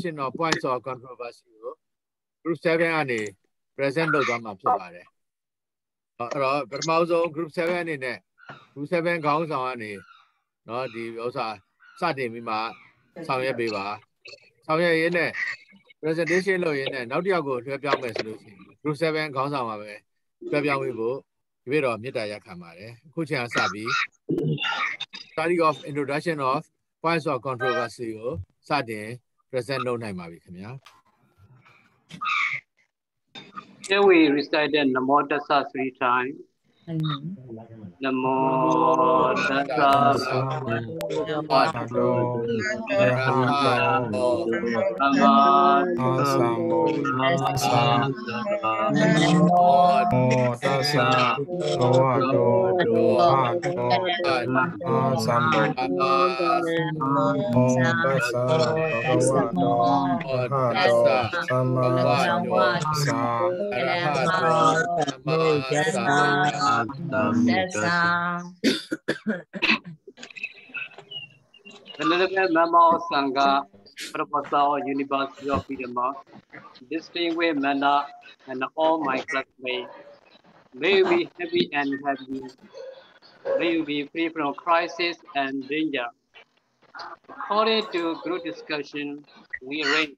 introduction of points of controversy ကို group 7ကနေ present လုပ်သွားမှာဖြစ်ပါတယ်အဲ့တော့ပထမဆုံး group 7အနေနဲ့ group 7ခေါင်းဆောင်ကနေเนาะဒီဥစ္စာစတင်ပြီးမှဆောင်ရွက်ပေးပါဆောင်ရွက်ရင်းနဲ့ presentation လုပ်ရင်းနဲ့နောက်တစ်ယောက်ကိုလွှဲပြောင်းမယ်ဆိုလို့ရှိရင် group 7ခေါင်းဆောင်ပါပဲလွှဲပြောင်းပေးဖို့ဒီပြီးတော့မေတ္တာရက်ခံပါတယ်အခုချိန်ကစပြီး study of introduction of points of controversy ကိုစတင် present လုပ်နိုင်ပါပြီခင်ဗျာ Here we recited Namo Tassa three times. nam mô tất cả phật nam mô tất cả Samma Samma Samma samma tassa Venerable Mama of Sangha, Professor of University of Vidama, distinguished Manda, and all my classmates. May you be happy and happy. May you be free from crisis and danger. According to group discussion, we arrange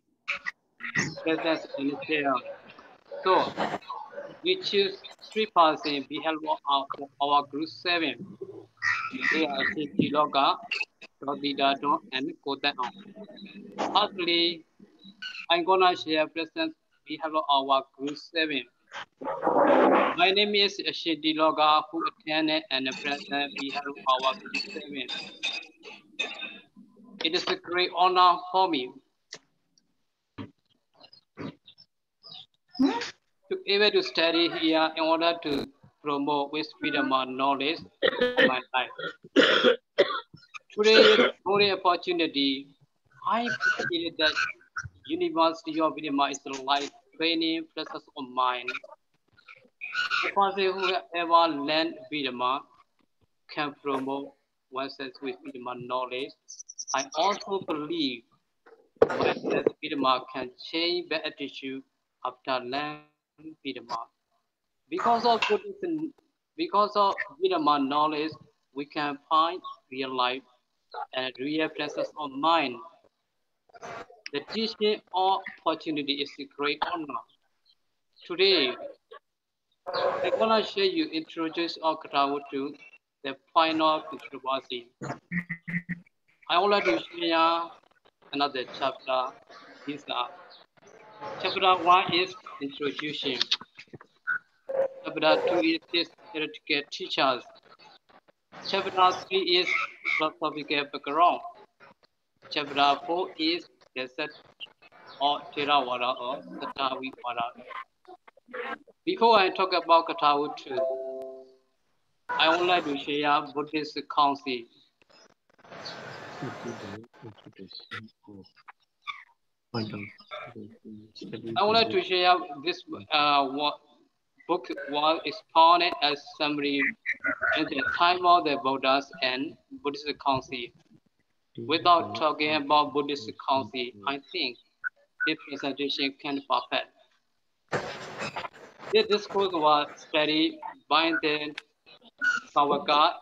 presence in chair. So, we choose three persons be help of our group seven. They are Shinji Loga, Rodida and Kotan. Firstly, I'm gonna share presence we have our group seven. My name is Shinji Loga, who attended and present we have our group seven. It is a great honor for me hmm? To able to study here in order to promote freedom of knowledge of my life. Today is only opportunity. I appreciate that University of Vidima is a life training process of mine. The person who ever learned Vidima can promote oneself with Vidima knowledge. I also believe that Vidima can change the attitude after learning Vidama. Because of Buddhism, because of Vidama knowledge, we can find real life and real presence of mind. The teaching or opportunity is a great honor. Today, I'm gonna share you introduce our to the final controversy. I would like to share another chapter. Are Chapter 1 is introduction. Chapter 2 is this theoretical teachers. Chapter 3 is philosophical background. Chapter 4 is the set or Theravada or Satavivada. Before I talk about Katawutu, I would like to share Buddhist counsel. I like to share this uh, book was expounded as summary at the time of the Buddhas and Buddhist Council. Without talking about Buddhist Council, I think this presentation can be perfect. This discourse was studied by the Sawaka,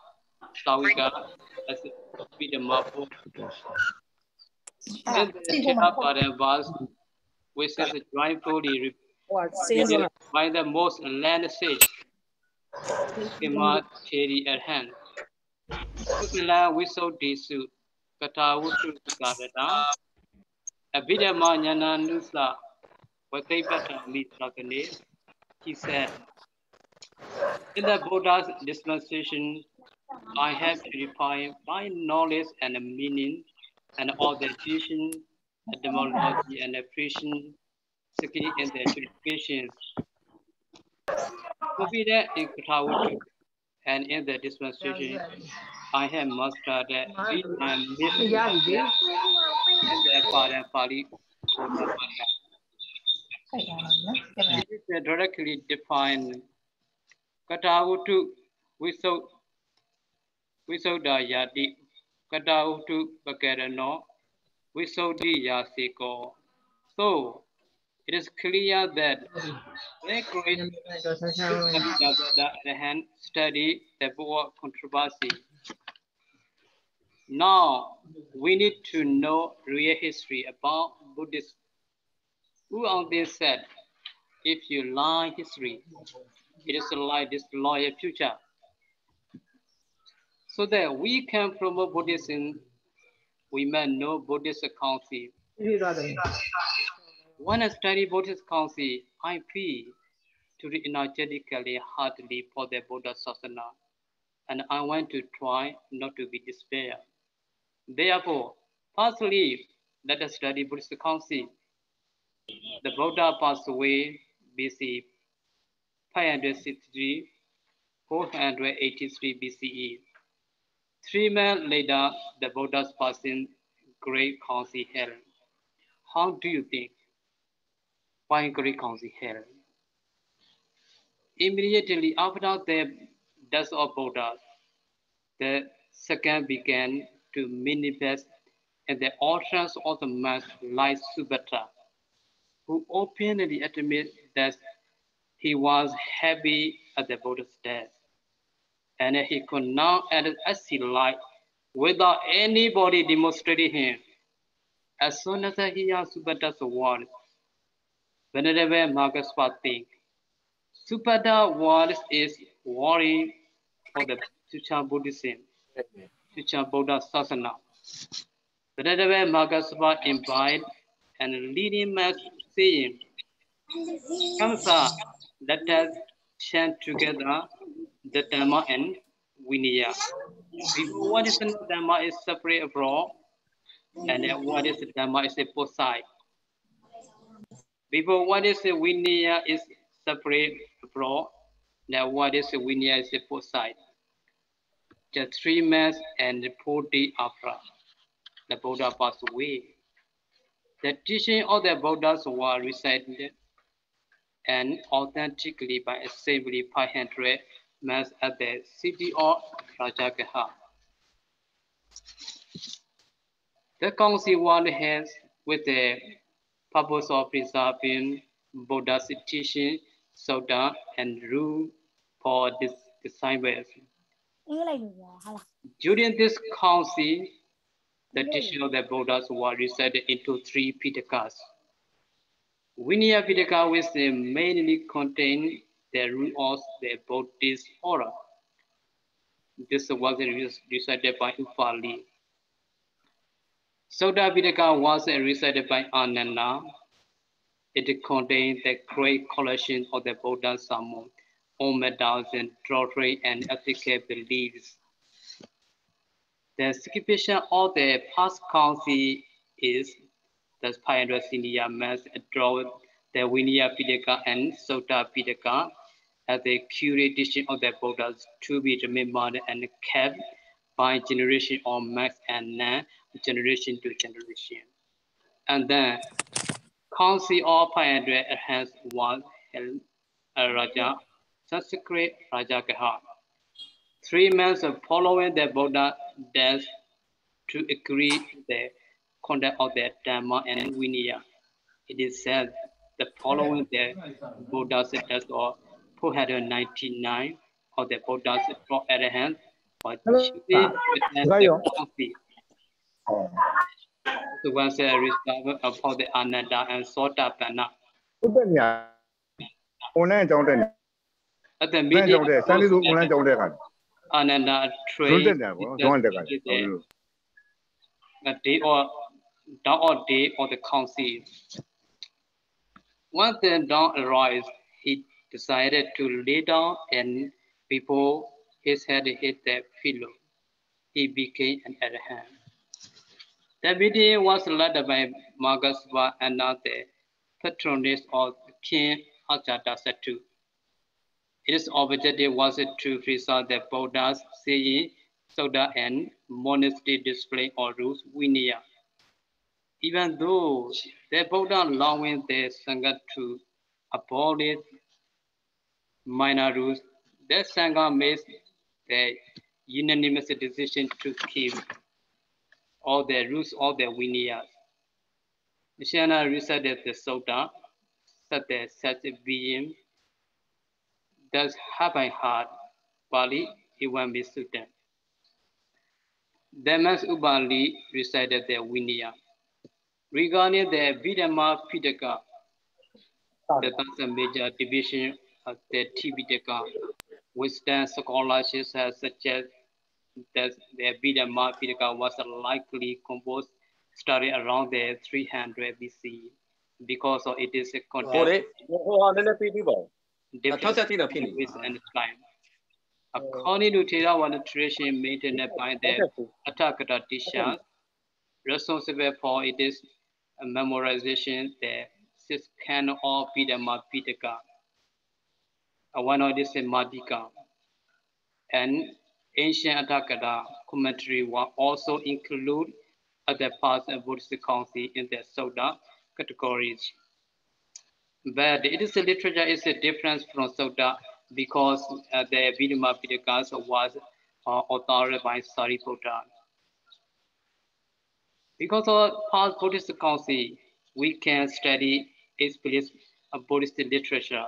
Sawika as Chinapada was which is joyfully repeated by the most learned sage, Sima Theri at hand. Sukila Wiso Disu, Katawutu Gadata, Abhidama Nyana Nusa, Vatipata Mitrakane, he said, In the Buddha's dispensation, I have to refine my knowledge and meaning and all the teaching etymology and appreciation security in the education. That in Katawutu and in the dispensation, I have mastered the and listen and the Pada Pali. It is directly defined Katawutu Wiso Wisoda Yati Katawutu Bakarano ဝိသုဒ္ဓိယာစေကော So it is clear that they great hand study the book controversy. Now we need to know real history about Buddhism. Who on this said, if you learn history, it is like destroy your future. So that we can promote Buddhism, we must know Buddhist concept. When I study Buddhist concept, I feel to energetically heartily for the Buddha Sasana, and I want to try not to be despair. Therefore, firstly, let us study Buddhist concept. The Buddha passed away BC 563, 483 BCE. Three months later, the Buddha's passing Great Council held. How do you think? Why Great Council held? Immediately after the death of Buddha, the second began to manifest and the utterance of the master like who openly admitted that he was happy at the Buddha's death and he could now act as he liked without anybody demonstrating him. As soon as he heard Subhadda's words, Venerable Margaspa think, Subhadda words is worry for the future Buddhism, future Buddha Sasana. Venerable Margaspa invite and leading mass saying, Kamsa, let us chant together the Dhamma and Vinaya. What is the Dhamma is separate abroad, and then what is the Dhamma is both side. Before what is the Vinaya is separate abroad, now what is the Vinaya is both side. The three months and four days after the Buddha passed away. The teaching of the Buddhas were recited and authentically by assembly 500 mass at the city of Rajagaha. The council won hands with the purpose of preserving Buddha's teaching, Sutta, and rule for this disciples. During this council, the teaching of the Buddhas was recited into three Pitakas. Vinaya Pitaka, which mainly contain the root of the Buddhist order. This was recited by Upali. Sutta Pitaka was recited by Ananda. It contained the great collection of the Buddha Sermon on medicine, doctrine, and ethical beliefs. The significance of the past council is the Payandra Senior Mass draw the Vinaya Pitaka and Sutta Pitaka as a curation of the Buddhas to be remembered and kept by generation or max and non generation to generation. And then Council of 500 has one held a Raja, Sanskrit Raja Gaha. Three months following the Buddha death to agree the conduct of the Dharma and Vinaya. It is said the following the Buddha's death or 499 of the Buddha's four arahants was choosing within the coffee. The ones that reserved about the Ananda and Sotapanna. ဟုတ်တယ်ညာ။ online ကျောင်းတက်နေ At the ။ online meeting ကျောင်းတက်စမ်းလေးဆို online ကျောင်းတက်ခါ Ananda ဇွန်း trained တက်တယ်ပေါ့။ဇွန်းတက်ခါ the day or down or day of the council. Once the dawn arrives, he decided to lay down and before his head hit the pillow, he became an arahant. The meeting was led by Magasva and the patroness of King Ajatasattu. Its objective was to preserve the Buddha's saying, Sutta, and monastery display or rules Vinaya. Even though the Buddha allowing the Sangha to abolish minor rules, the Sangha made the unanimous decision to keep all the rules of the Vinayas. Shana recited the Sutta, said the such being, thus having heard Pali Iwambi Sutta. Damas Ubali recited the Vinaya. Regarding the Vidama Pitaka, that's a major division the Tipitaka. Western scholars have suggested that the Vidama Pitaka was likely composed starting around the 300 BC because of it is a content different with and time. According to Theravada tradition maintained by the Atakata teachers, responsible for it is memorization, the sixth canon of Vidama Pitaka. One of this is Madhika. And ancient Atakata commentary will also include other parts of Buddhist council in their Sutta categories. But it is a literature is a difference from Sutta because uh, the Vidima Pitakas was uh, authored by Sariputta. Because of past Buddhist council, we can study explicit Buddhist literature.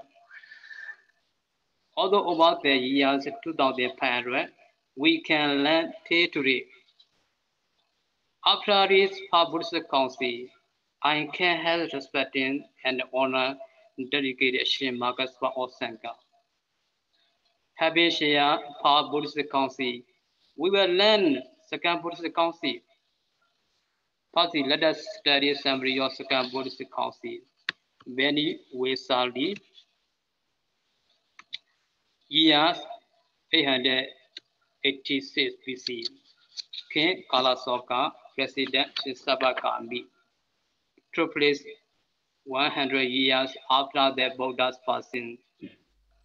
Although about the years 2500, we can learn theory. After this Buddhist council, I can have respecting and honor dedicated Shin Magaspa or Sangha. Having share Power Buddhist Council, we will learn Second Buddhist Council. Let us study summary of Second Buddhist Council. Many Vesali, years 886 BC. King Kalasoka, President Sabakami, took place 100 years after the Buddha's passing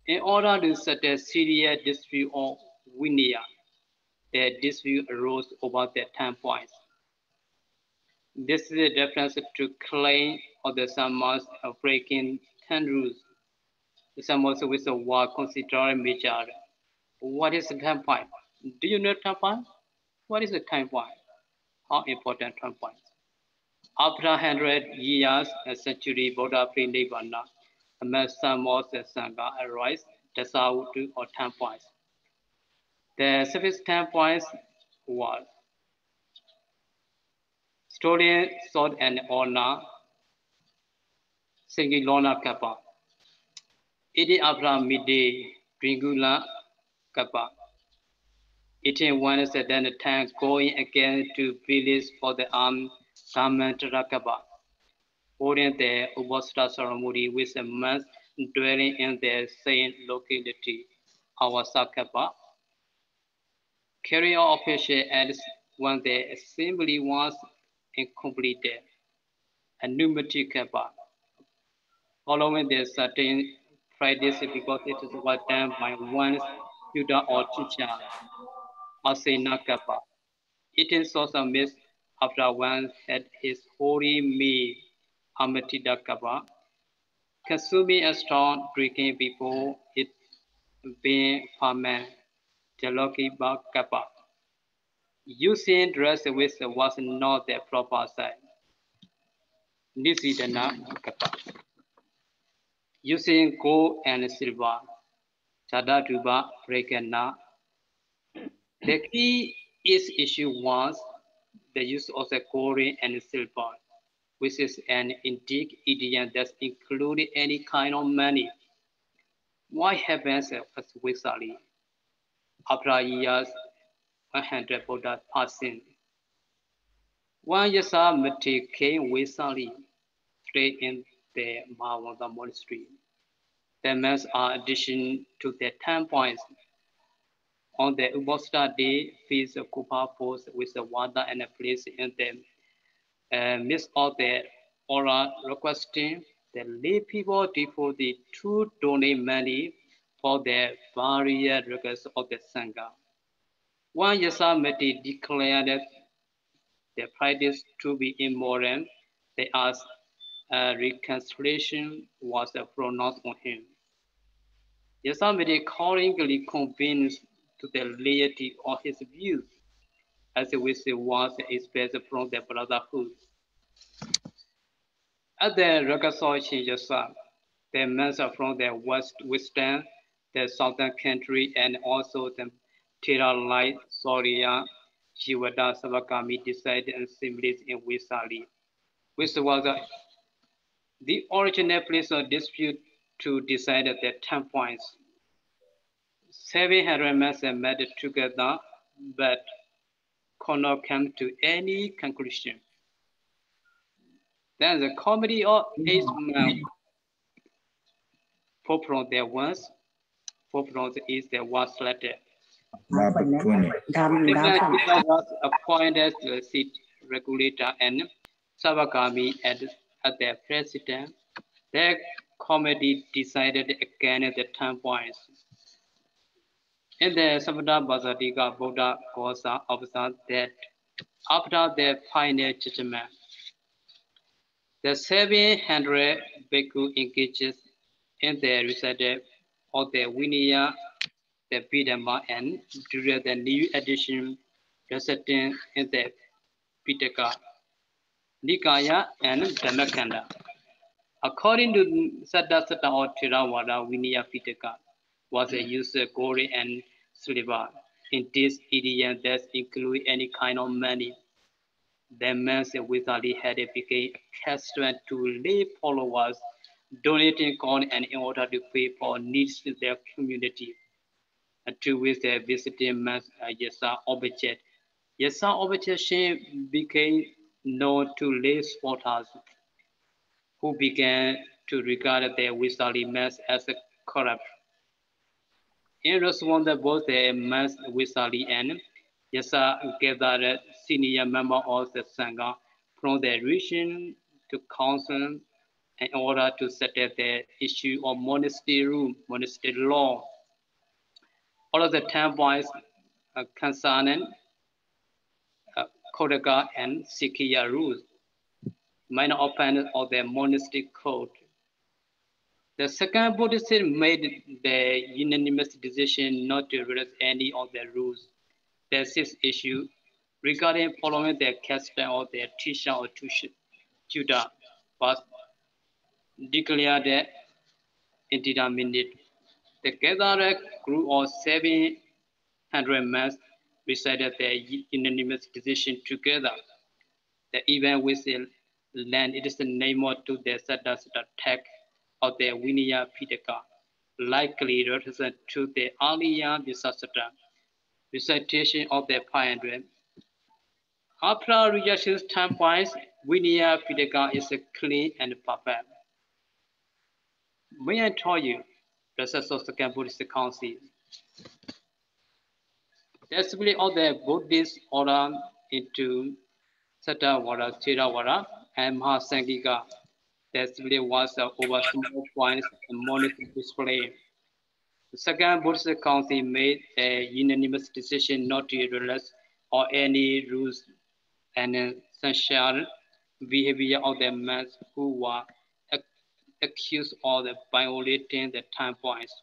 in order to settle Syria dispute of Vinaya, the dispute arose over the 10 points. This is a reference to claim of the summons of breaking 10 rules. The summons with a word considered major. What is the 10 point? Do you know 10 point? What is the 10 point? How important 10 points? After 100 years, a century Buddha pre-Nibbana, among some of the Sangha arise, Dasavutu or 10 points. The service 10 points was stolen, sword and honor, Singilona Kappa. Eating after midday, Dringula Kappa. Eating one then the tank going again to village for the um, armed Samantarakaba. Holding the Ubasta ceremony with a month dwelling in the same locality, Awasakapa. Carry out official ends when the assembly was completed. A pneumatic kappa. Following the certain Fridays because it was done by one student or teacher, Asena kappa. Eating source of mist after one had his holy meal, Amatida kappa consuming a strong drinking before it being fermented, Jalokiba kappa. Using dress with was not the proper side. Nisidana kappa. Using gold and silver, Chadatuba Rekana. The key is issue was the use of the gold and silver which is an indic idiom that includes any kind of money. What happens with Sali? After years, 100 Buddha passing. One Yasamati came with Sali, straight in the Mahawanga monastery. The monks are addition to the 10 points. On the Ubasta day, feast Kupa post with the water and a place in them uh, miss out the order requesting the lay people for the to donate money for the various requests of the Sangha. One Yasamati declared the practice to be immoral. They asked a reconciliation was pronounced on him. Yasamati accordingly convinced to the laity of his views as see was expressed from the brotherhood. At the Ragasochi Yasa, uh, the men from the west western, the southern country, and also the Tiralite, Soria, Shivada, Savakami decided and assemblies in Visali, which was the original place of dispute to decide at the 10 points. Seven Seven hundred men met together, but could not come to any conclusion. Then the comedy of eight men mm. four from their ones, four from is the one selected. The was appointed the seat regulator and Savagami as, as their president. their committee decided again at the 10 points. In the Samada Bazatika Buddha Kosa observed that after the final judgment, the 700 Bhikkhu engages in the recital of the Vinaya, the Pidama, and during the new edition reciting in the Pitaka, Nikaya, and Dhammakanda. According to Saddasata or Theravada, Vinaya Pitaka was a user gory and silver. In this idiom, that include any kind of money. The man's wizardly had became accustomed to lay followers donating corn and in order to pay for needs in their community. And to which the visiting man's uh, Yesa object. Yesa objection became known to lay spotters who began to regard their wizardly man as a corrupt in response, both the Mas Visali and Yasa gathered senior member of the Sangha from the region to council in order to settle the issue of monastery rule, monastery law. All of the 10 points uh, concerning uh, Kodaka and Sikhiya rules, minor offense of the monastic code, the second Buddhist made the unanimous decision not to release any of the rules. The sixth issue regarding following the custom of their teacher or tutor was declared indeterminate. The gathered group of 700 men decided their unanimous decision together. The event will land it is the name of to the Saddha tech of the Winia Pitaka, likely represent to the earlier Visasata, recitation of the 500. After rejection time-wise, Winia Pitaka is clean and perfect. May I tell you, the Second Buddhist Council, split of the Buddhist order into Sattavara, Theravada, and Mahasangika that really was over small points and monitor display. The second Buddhist Council made a unanimous decision not to release or any rules and essential behavior of the men who were accused of violating the time points.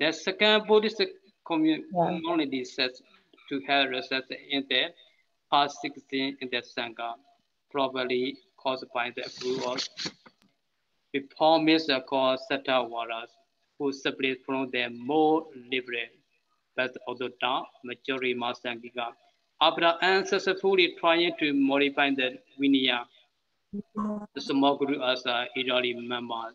The second Buddhist community says to have research in the past 16 in the Sangha, probably caused by the flu. approval. Before Mr. called Sata Waras, who separate from the more liberal, but although down majority Masangika. After unsuccessfully trying to modify the Vinaya, the small group as a Irali member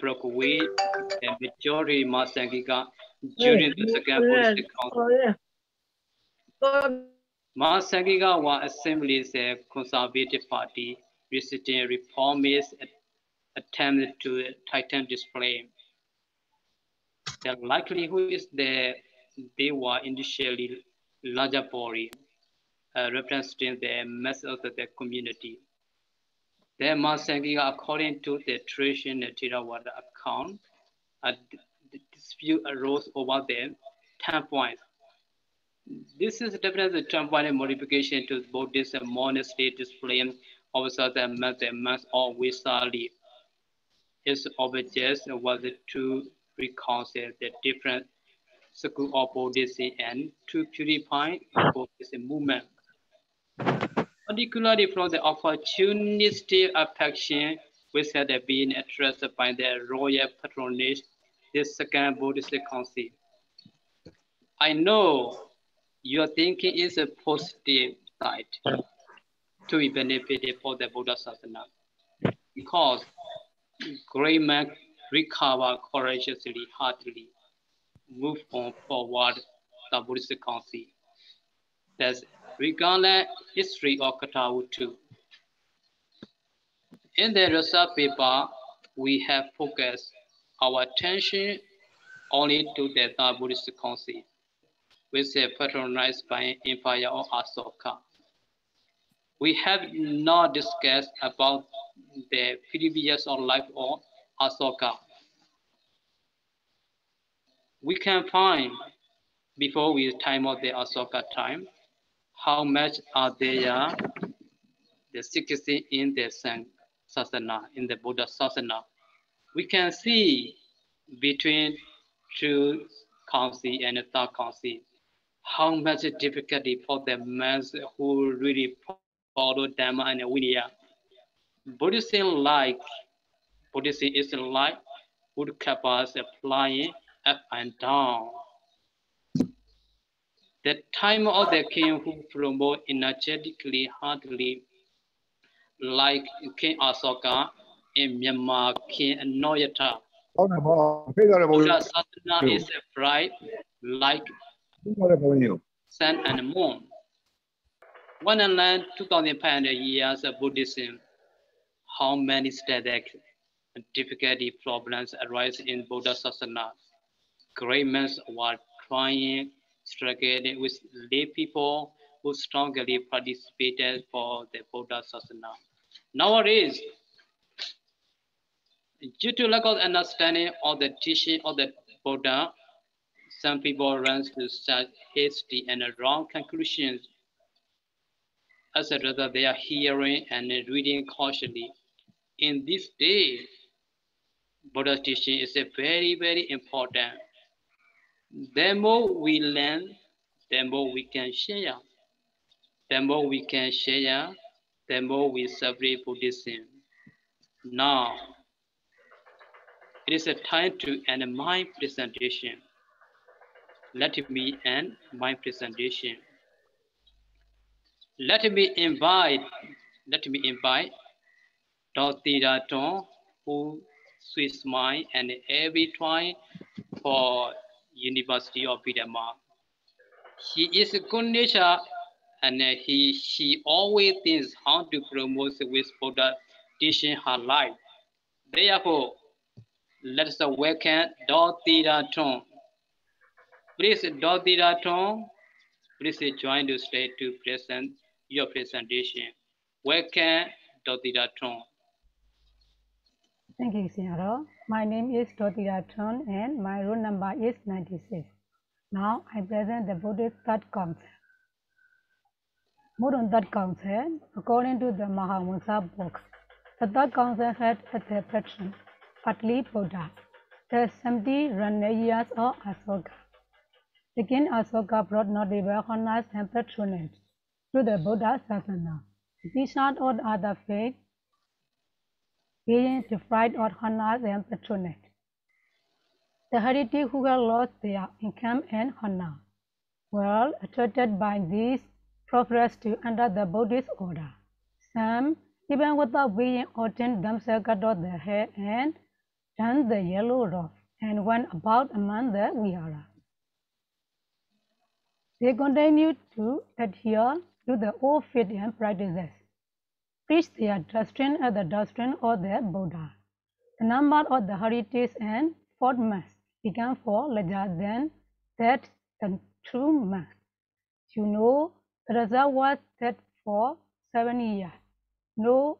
broke away the majority Masangika during the second Buddhist council. Assemblies a conservative party visiting reformist attempt to tighten display. The likelihood is that they were initially larger body, uh, representing the mass of the community. The Mahasangika, according to the traditional Theravada account, a dispute arose over the 10 points this is definitely a temporary modification to both this monastery display of southern mathematics or Visali. Its object was to reconcile the different school of Buddhism and to purify Buddhist movement. particularly from the opportunistic affection which had been addressed by the royal patronage, the second Buddhist council. I know your thinking is a positive side to be benefited for the Buddha Sasana because great men recover courageously, heartily, move on forward the Buddhist council. That's regardless history of Katawu too. In the research paper, we have focused our attention only to the Thai Buddhist council, which is patronized by Empire of Asoka. We have not discussed about the previous life of Asoka. We can find before we time of the Asoka time, how much are there the 60 in the Sang Sasana, in the Buddha Sasana. We can see between two council and third council, how much difficulty for the men who really follow Dhamma and Vinaya. Buddhism like, Buddhism is like woodcutters applying up and down the time of the king who promote energetically, hardly like King Asoka in Myanmar, King Anawrahta. Buddha Sadhana is a bright like sun and moon. One and land 2,500 years of Buddhism, how many static difficulty problems arise in Buddha Sasana? Great men were trying struggling with lay people who strongly participated for the Buddha Sasana. Nowadays, due to lack of understanding of the teaching of the Buddha, some people run to such hasty and wrong conclusions. As a result, they are hearing and reading cautiously. In this day, Buddha's teaching is a very, very important the more we learn, the more we can share. The more we can share, the more we celebrate Buddhism. Now, it is a time to end my presentation. Let me end my presentation. Let me invite, let me invite Dr. Daton, who Swiss mind and every try for University of Vietnam. He is a good nature and he, she always thinks how to promote with Buddha teaching her life. Therefore, let us welcome Dorothy Raton. Please, Dorothy Raton, please join the stage to present your presentation. Welcome, Dorothy Raton. Thank you, Senora. My name is Doti Rathon and my room number is 96. Now I present the Buddhist third. More on that concept, according to the Mahavamsa books, the third concept had a patron, partly Buddha, the 70 running years of Asoka. The king Asoka brought notable honors and patronage to the Buddha Sasana. Besides all other faiths, being deprived of honors and patronage. The heritage who had lost their income and honor were attracted by these progress to enter the Buddhist order. Some, even without being ordained themselves, cut off their hair and donned the yellow robe and went about among the Vihara. They continued to adhere to the old faith and practices preach their doctrine as the doctrine of the Buddha. The number of the heritage and fourth mass began for larger than that the true mass. You know, the result was that for seven years, no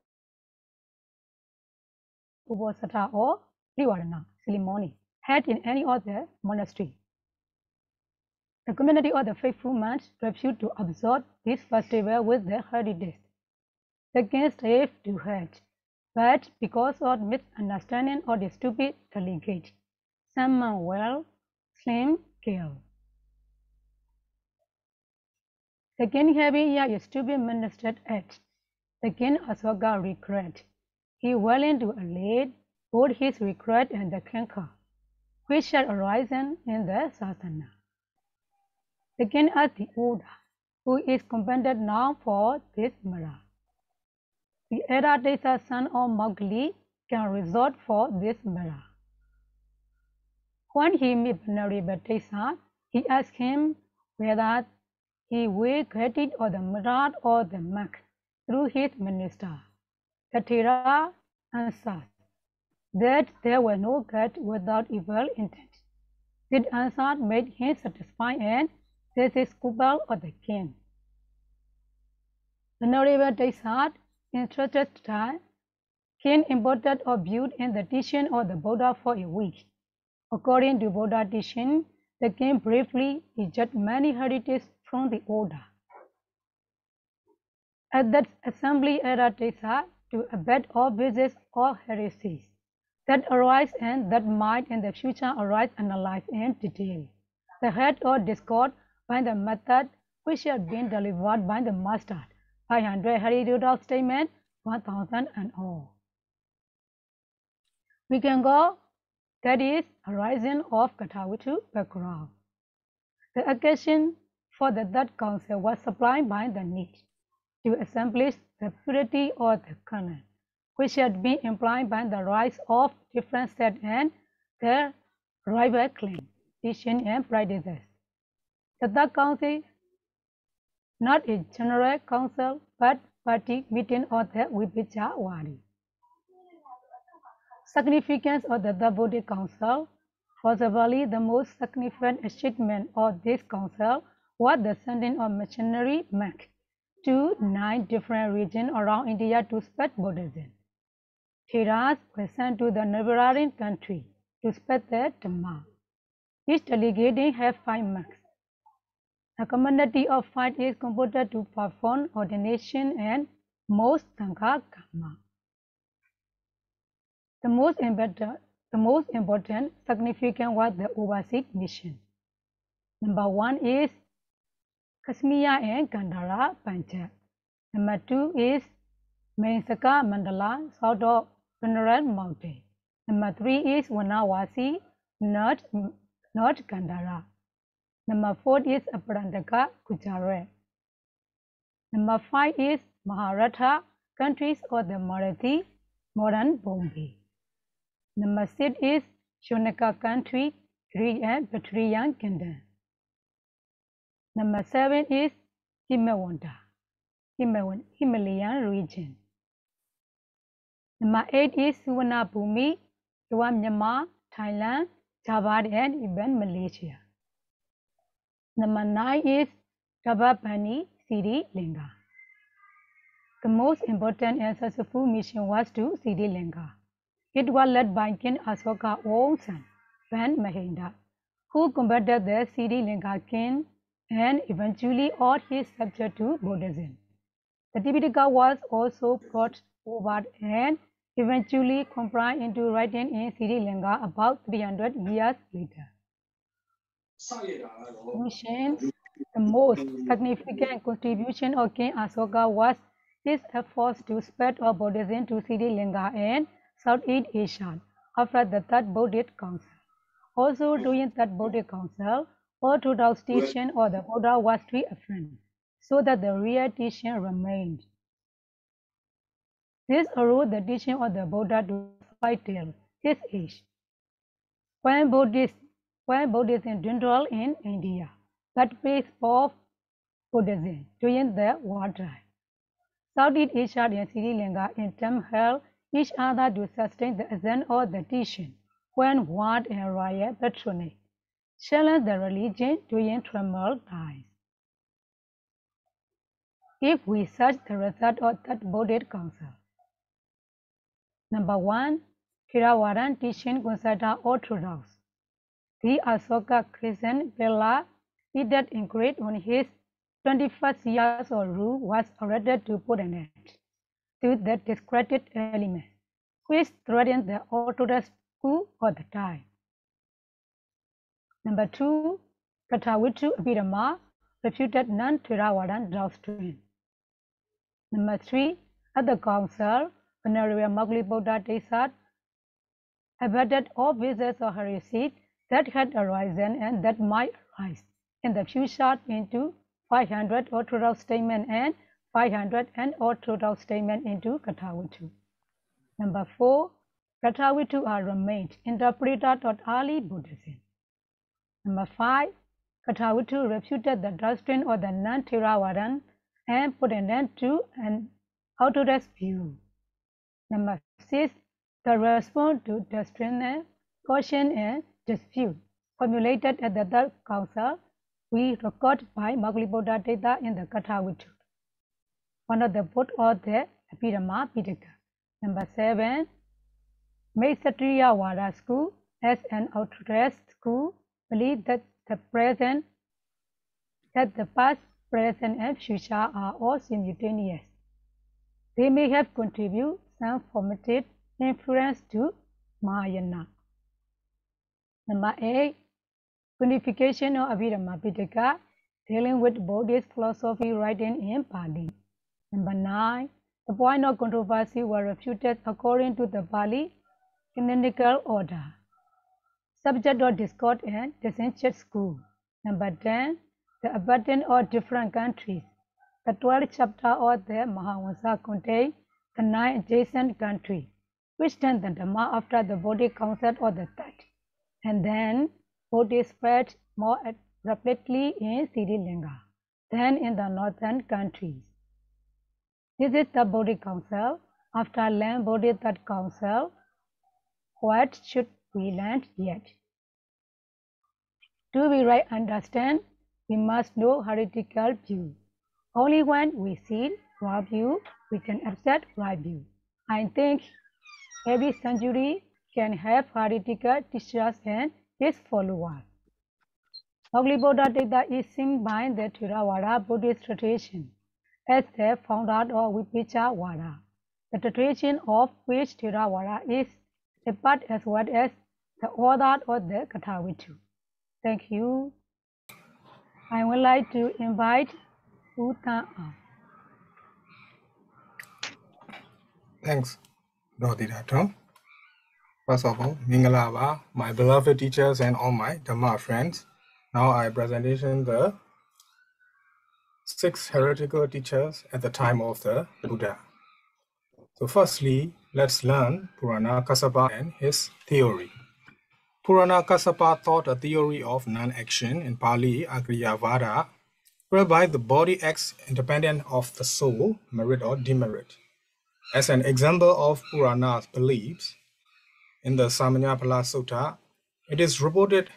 Upasata or Livarana ceremony had in any other monastery. The community of the faithful monks refused to observe this festival with their heritage against if to hurt, but because of misunderstanding or the stupid delegate, some well, slim, killed. The king having is to be ministered at. The king Asoka regret. He willing to allay both his regret and the canker which had arisen in the Sasana. The at the Oda, who is competent now for this matter. The Eratesa son of Moggali can resort for this matter. When he met Venerable Tesa, he asked him whether he will get it or the Marat or the Mak through his minister. The Tera answered that there were no good without evil intent. This answer made him satisfied and this is Kubal of the king. Venerable Desart instructed that king imported or built in the teaching of the Buddha for a week. According to Buddha teaching, the king briefly ejected many heretics from the order. At that assembly era Tesa to abet all business or heresies that arise and that might in the future arise analyzed in detail. The head or discord by the method which had been delivered by the master, 500 heretical statement, 1000 and all. We can go, that is, horizon of Katawitu background. The occasion for the third council was supplied by the need to establish the purity of the canon which had been implied by the rise of different sects and their rival claim, teaching and practices. The council, not a general council, but party meeting of the Vipacha Wadi. Significance of the Buddhist Council Possibly the most significant achievement of this council was the sending of missionary men to nine different regions around India to spread Buddhism. Theras were sent to the neighboring country to spread the Dhamma. Each delegate had five marks. A community of five is composed to perform ordination and most Sangha Karma. The most important, the most important significant was the overseas mission. Number one is Kashmir and Gandhara Panchayat. Number two is Mainsaka Mandala, south of Veneral Mountain. Number three is Vanawasi, North, North Gandhara. Number four is Aparandaka, Gujarat. Number five is Maharashtra, countries of the Marathi, modern Bombay. Number six is Shunaka country, Greek and Bactrian kingdom. Number seven is Himawanda, Himalayan region. Number eight is Suvarnabhumi, Lower Myanmar, Thailand, Java and even Malaysia. Number nine is Tabapani, Sri Lanka. The most important and successful mission was to Sri Lanka. It was led by King Asoka's own son, Van Mahinda, who converted the Sri Lanka king and eventually all his subjects to Buddhism. The Tipitaka was also brought over and eventually comprised into writing in Sri Lanka about 300 years later. The most significant contribution of King Asoka was his efforts to spread of Buddhism to Sri Lanka and Southeast Asia after the Third Buddhist Council. Also during Third Buddhist Council, Orthodox teaching of the Buddha was reaffirmed, so that the real teaching remained. This allowed the teaching of the Buddha to fight till his age. When Buddhist, when Buddhism dwindled in India, birthplace of Buddhism during the war time. Southeast Asia and Sri Lanka in turn held each other to sustain the ascent of the teaching when war and riot patronage challenged the religion during turmoil times. If we search the result of that Buddhist council, Number one, Theravada teaching consider orthodox. The Asoka Christian Bella that increased on his 21st years of rule was erected to put an end to the discredited element which threatened the Orthodox school of the time. Number two, Katawitu Abhidhamma refuted non-Theravada doctrine. Number three, at the council, Venerable Mowgli Buddha Desat abetted all visits of heresy that had arisen and that might arise in the future into 500 orthodox statement and 500 and unorthodox statement into Kathavitu. Number four, Kathavitu are remained interpreted of early Buddhism. Number five, Kathavitu refuted the doctrine of the non-Theravadan and put an end to an orthodox view. Number six, the response to doctrinal caution and dispute formulated at the third council we record by Moggali Data in the Kathavatthu. One of the book of the Abhidhamma Pitaka. Number seven, Maitreya Vada school as an orthodox school believe that the present that the past, present, and future are all simultaneous. They may have contributed some formative influence to Mahayana. Number 8. Unification of Abhidhamma Pitaka dealing with Buddhist philosophy writing in Pali. Number 9. The point of controversy were refuted according to the Pali canonical order. Subject of discord and disenchant school. Number 10. The abundance of different countries. The 12th chapter of the Mahavamsa contains adjacent country, which turn the Dhamma after the body concept or the third. And then body spread more rapidly in Sri Lanka than in the northern countries. This is the body council. After land body third council, what should we learn yet? To be right understand, we must know heretical view. Only when we see right view, we can accept right view. I think every century can have heretical teachers and his followers. Moggali Buddha Data is seen by the Theravada Buddhist tradition as the founder of Vibhajjavada, the tradition of which Theravada is a part as well as the author of the Kathavatthu. Thank you. I would like to invite Uta. Thanks, Dorothy Dato. First of all, Mingalaba, my beloved teachers and all my Dhamma friends. Now I presentation the six heretical teachers at the time of the Buddha. So firstly, let's learn Purana Kassapa and his theory. Purana Kassapa taught a theory of non-action in Pali Akiriyavada, whereby the body acts independent of the soul, merit or demerit. As an example of Purana's beliefs, in the Samannaphala Sutta, it is reported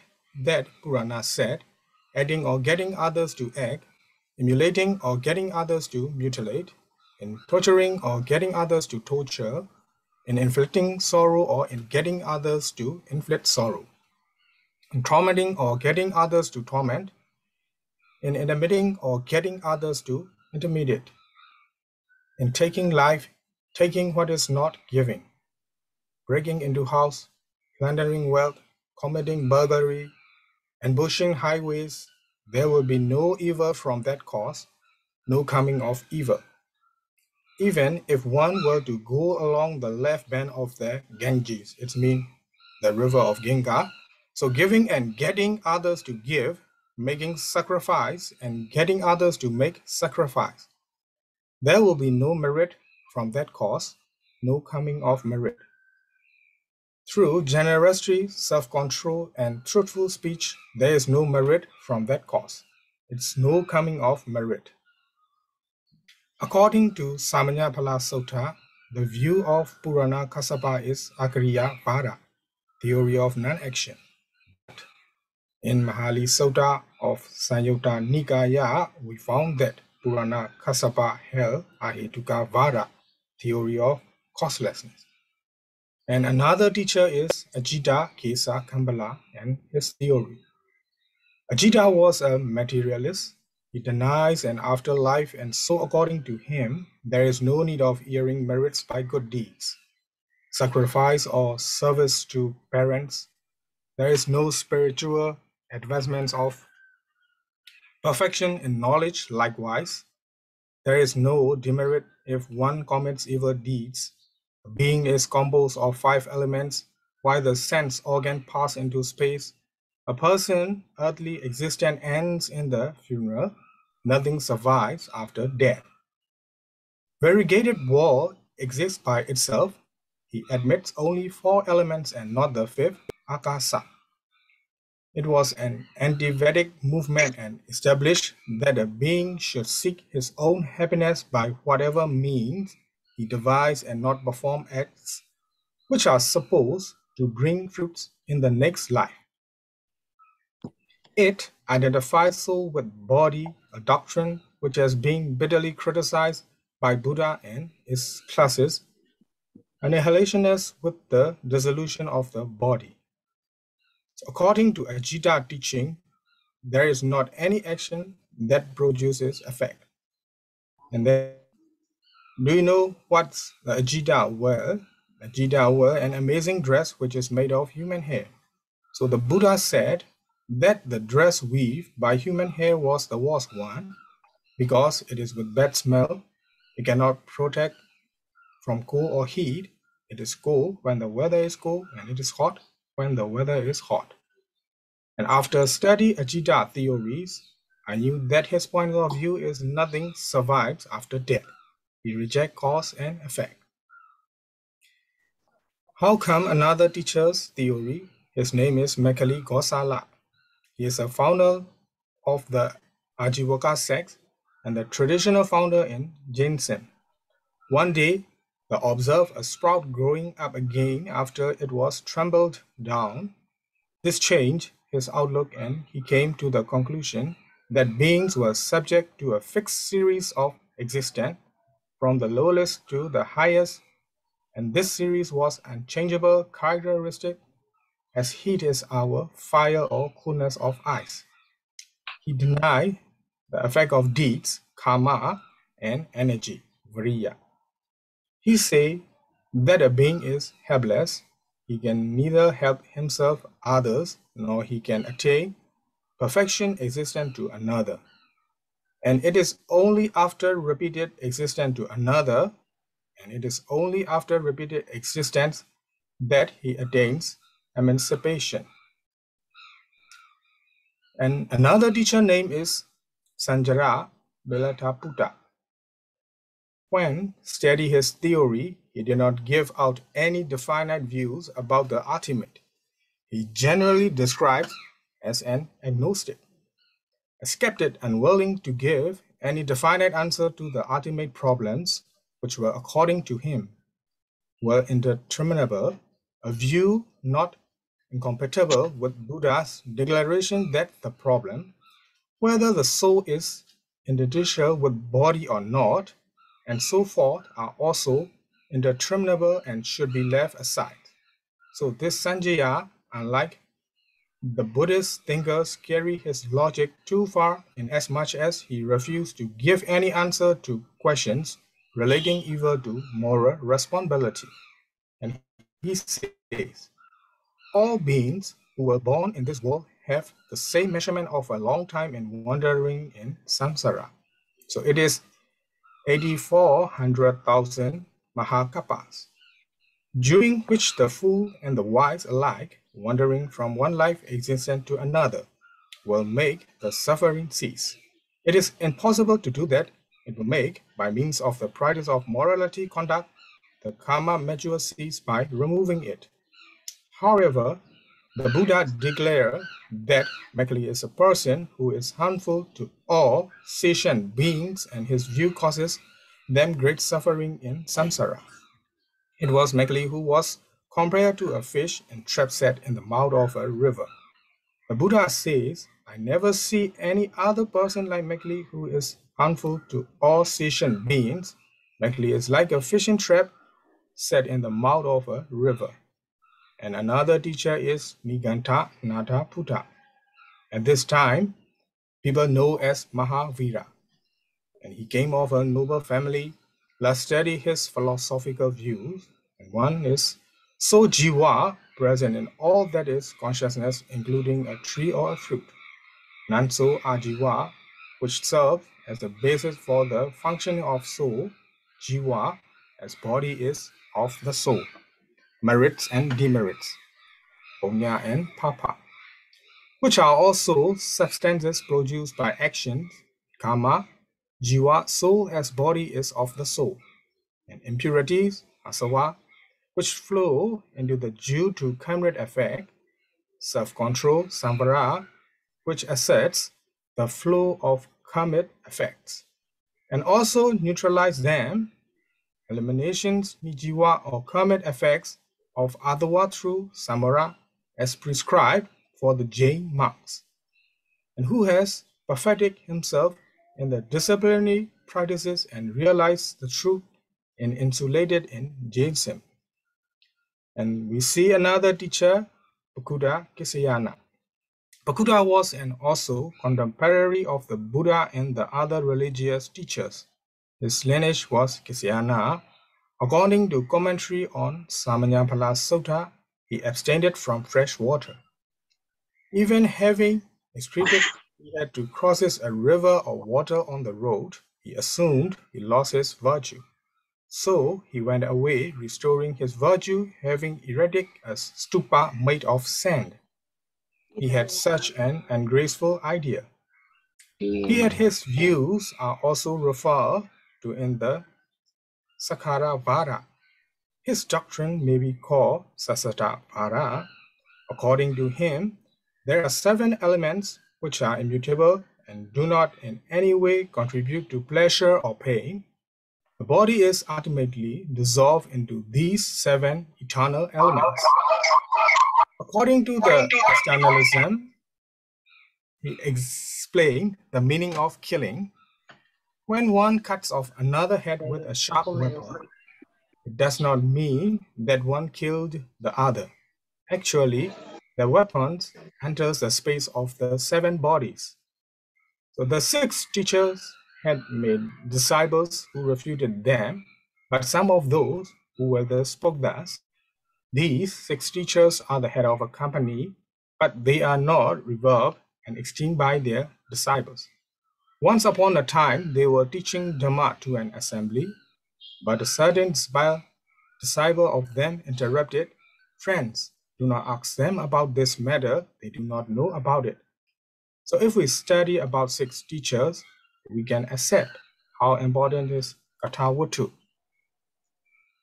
that Purana said, adding or getting others to act, emulating or getting others to mutilate, in torturing or getting others to torture, in inflicting sorrow or in getting others to inflict sorrow, in tormenting or getting others to torment, in intermitting or getting others to intermediate, in taking life, taking what is not giving, breaking into house, plundering wealth, committing burglary, ambushing highways, there will be no evil from that cause, no coming of evil. Even if one were to go along the left bank of the Ganges, it means the river of Ganga, so giving and getting others to give, making sacrifice and getting others to make sacrifice. There will be no merit from that cause, no coming of merit. Through generosity, self-control, and truthful speech, there is no merit from that cause. It's no coming of merit. According to Samannaphala Sutta, the view of Purana Kassapa is Akriya Vada, theory of non-action. In Mahali Sutta of Sanyutta Nikaya, we found that Purana Kassapa held Ahetuka Vada, theory of causelessness. And another teacher is Ajita Kesa Kambala and his theory. Ajita was a materialist. He denies an afterlife, and so according to him, there is no need of earning merits by good deeds, sacrifice or service to parents. There is no spiritual advancements of Perfection in knowledge, likewise. There is no demerit if one commits evil deeds. Being is composed of five elements, while the sense organ pass into space. A person, earthly existence ends in the funeral. Nothing survives after death. Variegated wall exists by itself. He admits only four elements and not the fifth, akasa. It was an anti-Vedic movement and established that a being should seek his own happiness by whatever means he devised and not perform acts which are supposed to bring fruits in the next life. It identifies soul with body, a doctrine which has been bitterly criticized by Buddha and his classes, annihilationist with the dissolution of the body. According to Ajita teaching, there is not any action that produces effect. And then, do you know what's the Ajita well? Ajita well, an amazing dress which is made of human hair. So the Buddha said that the dress weaved by human hair was the worst one because it is with bad smell. It cannot protect from cold or heat. It is cold when the weather is cold and it is hot when the weather is hot. And after study Ajita theories, I knew that his point of view is nothing survives after death. He rejects cause and effect. How come another teacher's theory? His name is Makkhali Gosala. He is a founder of the Ajivaka sect and the traditional founder in Jainism. One day, they observed a sprout growing up again after it was trampled down. This changed his outlook and he came to the conclusion that beings were subject to a fixed series of existence from the lowest to the highest, and this series was unchangeable characteristic as heat is our fire or coolness of ice. He denied the effect of deeds, karma, and energy, viriya. He say that a being is helpless. He can neither help himself, others, nor he can attain perfection existent to another. And it is only after repeated existence to another, and it is only after repeated existence that he attains emancipation. And another teacher name is Sanjaya Belatthaputta. When study his theory, he did not give out any definite views about the ultimate. He generally described as an agnostic, a skeptic unwilling to give any definite answer to the ultimate problems which were according to him were indeterminable, a view not incompatible with Buddha's declaration that the problem, whether the soul is identical with body or not, and so forth, are also indeterminable and should be left aside. So this Sanjaya, unlike the Buddhist thinkers, carry his logic too far in as much as he refused to give any answer to questions relating either to moral responsibility. And he says, all beings who were born in this world have the same measurement of a long time in wandering in samsara. So it is 8400,000 mahakappas, during which the fool and the wise alike, wandering from one life existence to another, will make the suffering cease. It is impossible to do that. It will make, by means of the practice of morality conduct, the karma mature cease by removing it. However, the Buddha declared that Makkhali is a person who is harmful to all sentient beings and his view causes them great suffering in samsara. It was Makkhali who was compared to a fish and trap set in the mouth of a river. The Buddha says, I never see any other person like Makkhali who is harmful to all sentient beings. Makkhali is like a fishing trap set in the mouth of a river and another teacher is Niganta Nata Puta. At this time, people know as Mahavira. And he came of a noble family. Let's study his philosophical views. And one is so jiva, present in all that is consciousness, including a tree or a fruit. Nanso ajiva, which serve as the basis for the functioning of soul, jiva, as body is of the soul, merits and demerits, punya and papa, which are also substances produced by actions, karma, jiva, soul as body is of the soul, and impurities, asava, which flow into the due to karmic effect, self-control, samvara, which asserts the flow of karmic effects, and also neutralize them, eliminations, nijiwa, or karmic effects of adava through samvara as prescribed for the Jain monks, and who has perfected himself in the disciplinary practices and realized the truth and insulated in Jainism. And we see another teacher, Pakudha Kaccayana. Pakudha was and also contemporary of the Buddha and the other religious teachers. His lineage was Kaccayana. According to commentary on Samannaphala Sutta, he abstained from fresh water. Even having excreted, he had to cross a river or water on the road, he assumed he lost his virtue. So he went away, restoring his virtue, having erected a stupa made of sand. He had such an ungraceful idea. He Yet his views are also referred to in the Vara. His doctrine may be called Sasata Vara. According to him, there are seven elements which are immutable and do not in any way contribute to pleasure or pain, the body is ultimately dissolved into these seven eternal elements. According to the externalism, he explained the meaning of killing. When one cuts off another head with a sharp weapon, it does not mean that one killed the other. Actually, the weapon enters the space of the seven bodies. So the six teachers had made disciples who refuted them, but some of those who were the spoke thus. These six teachers are the head of a company, but they are not revered and esteemed by their disciples. Once upon a time, they were teaching Dhamma to an assembly, but a certain disciple of them interrupted, Friends, do not ask them about this matter, they do not know about it. So if we study about six teachers, we can accept how important is Kathavatthu.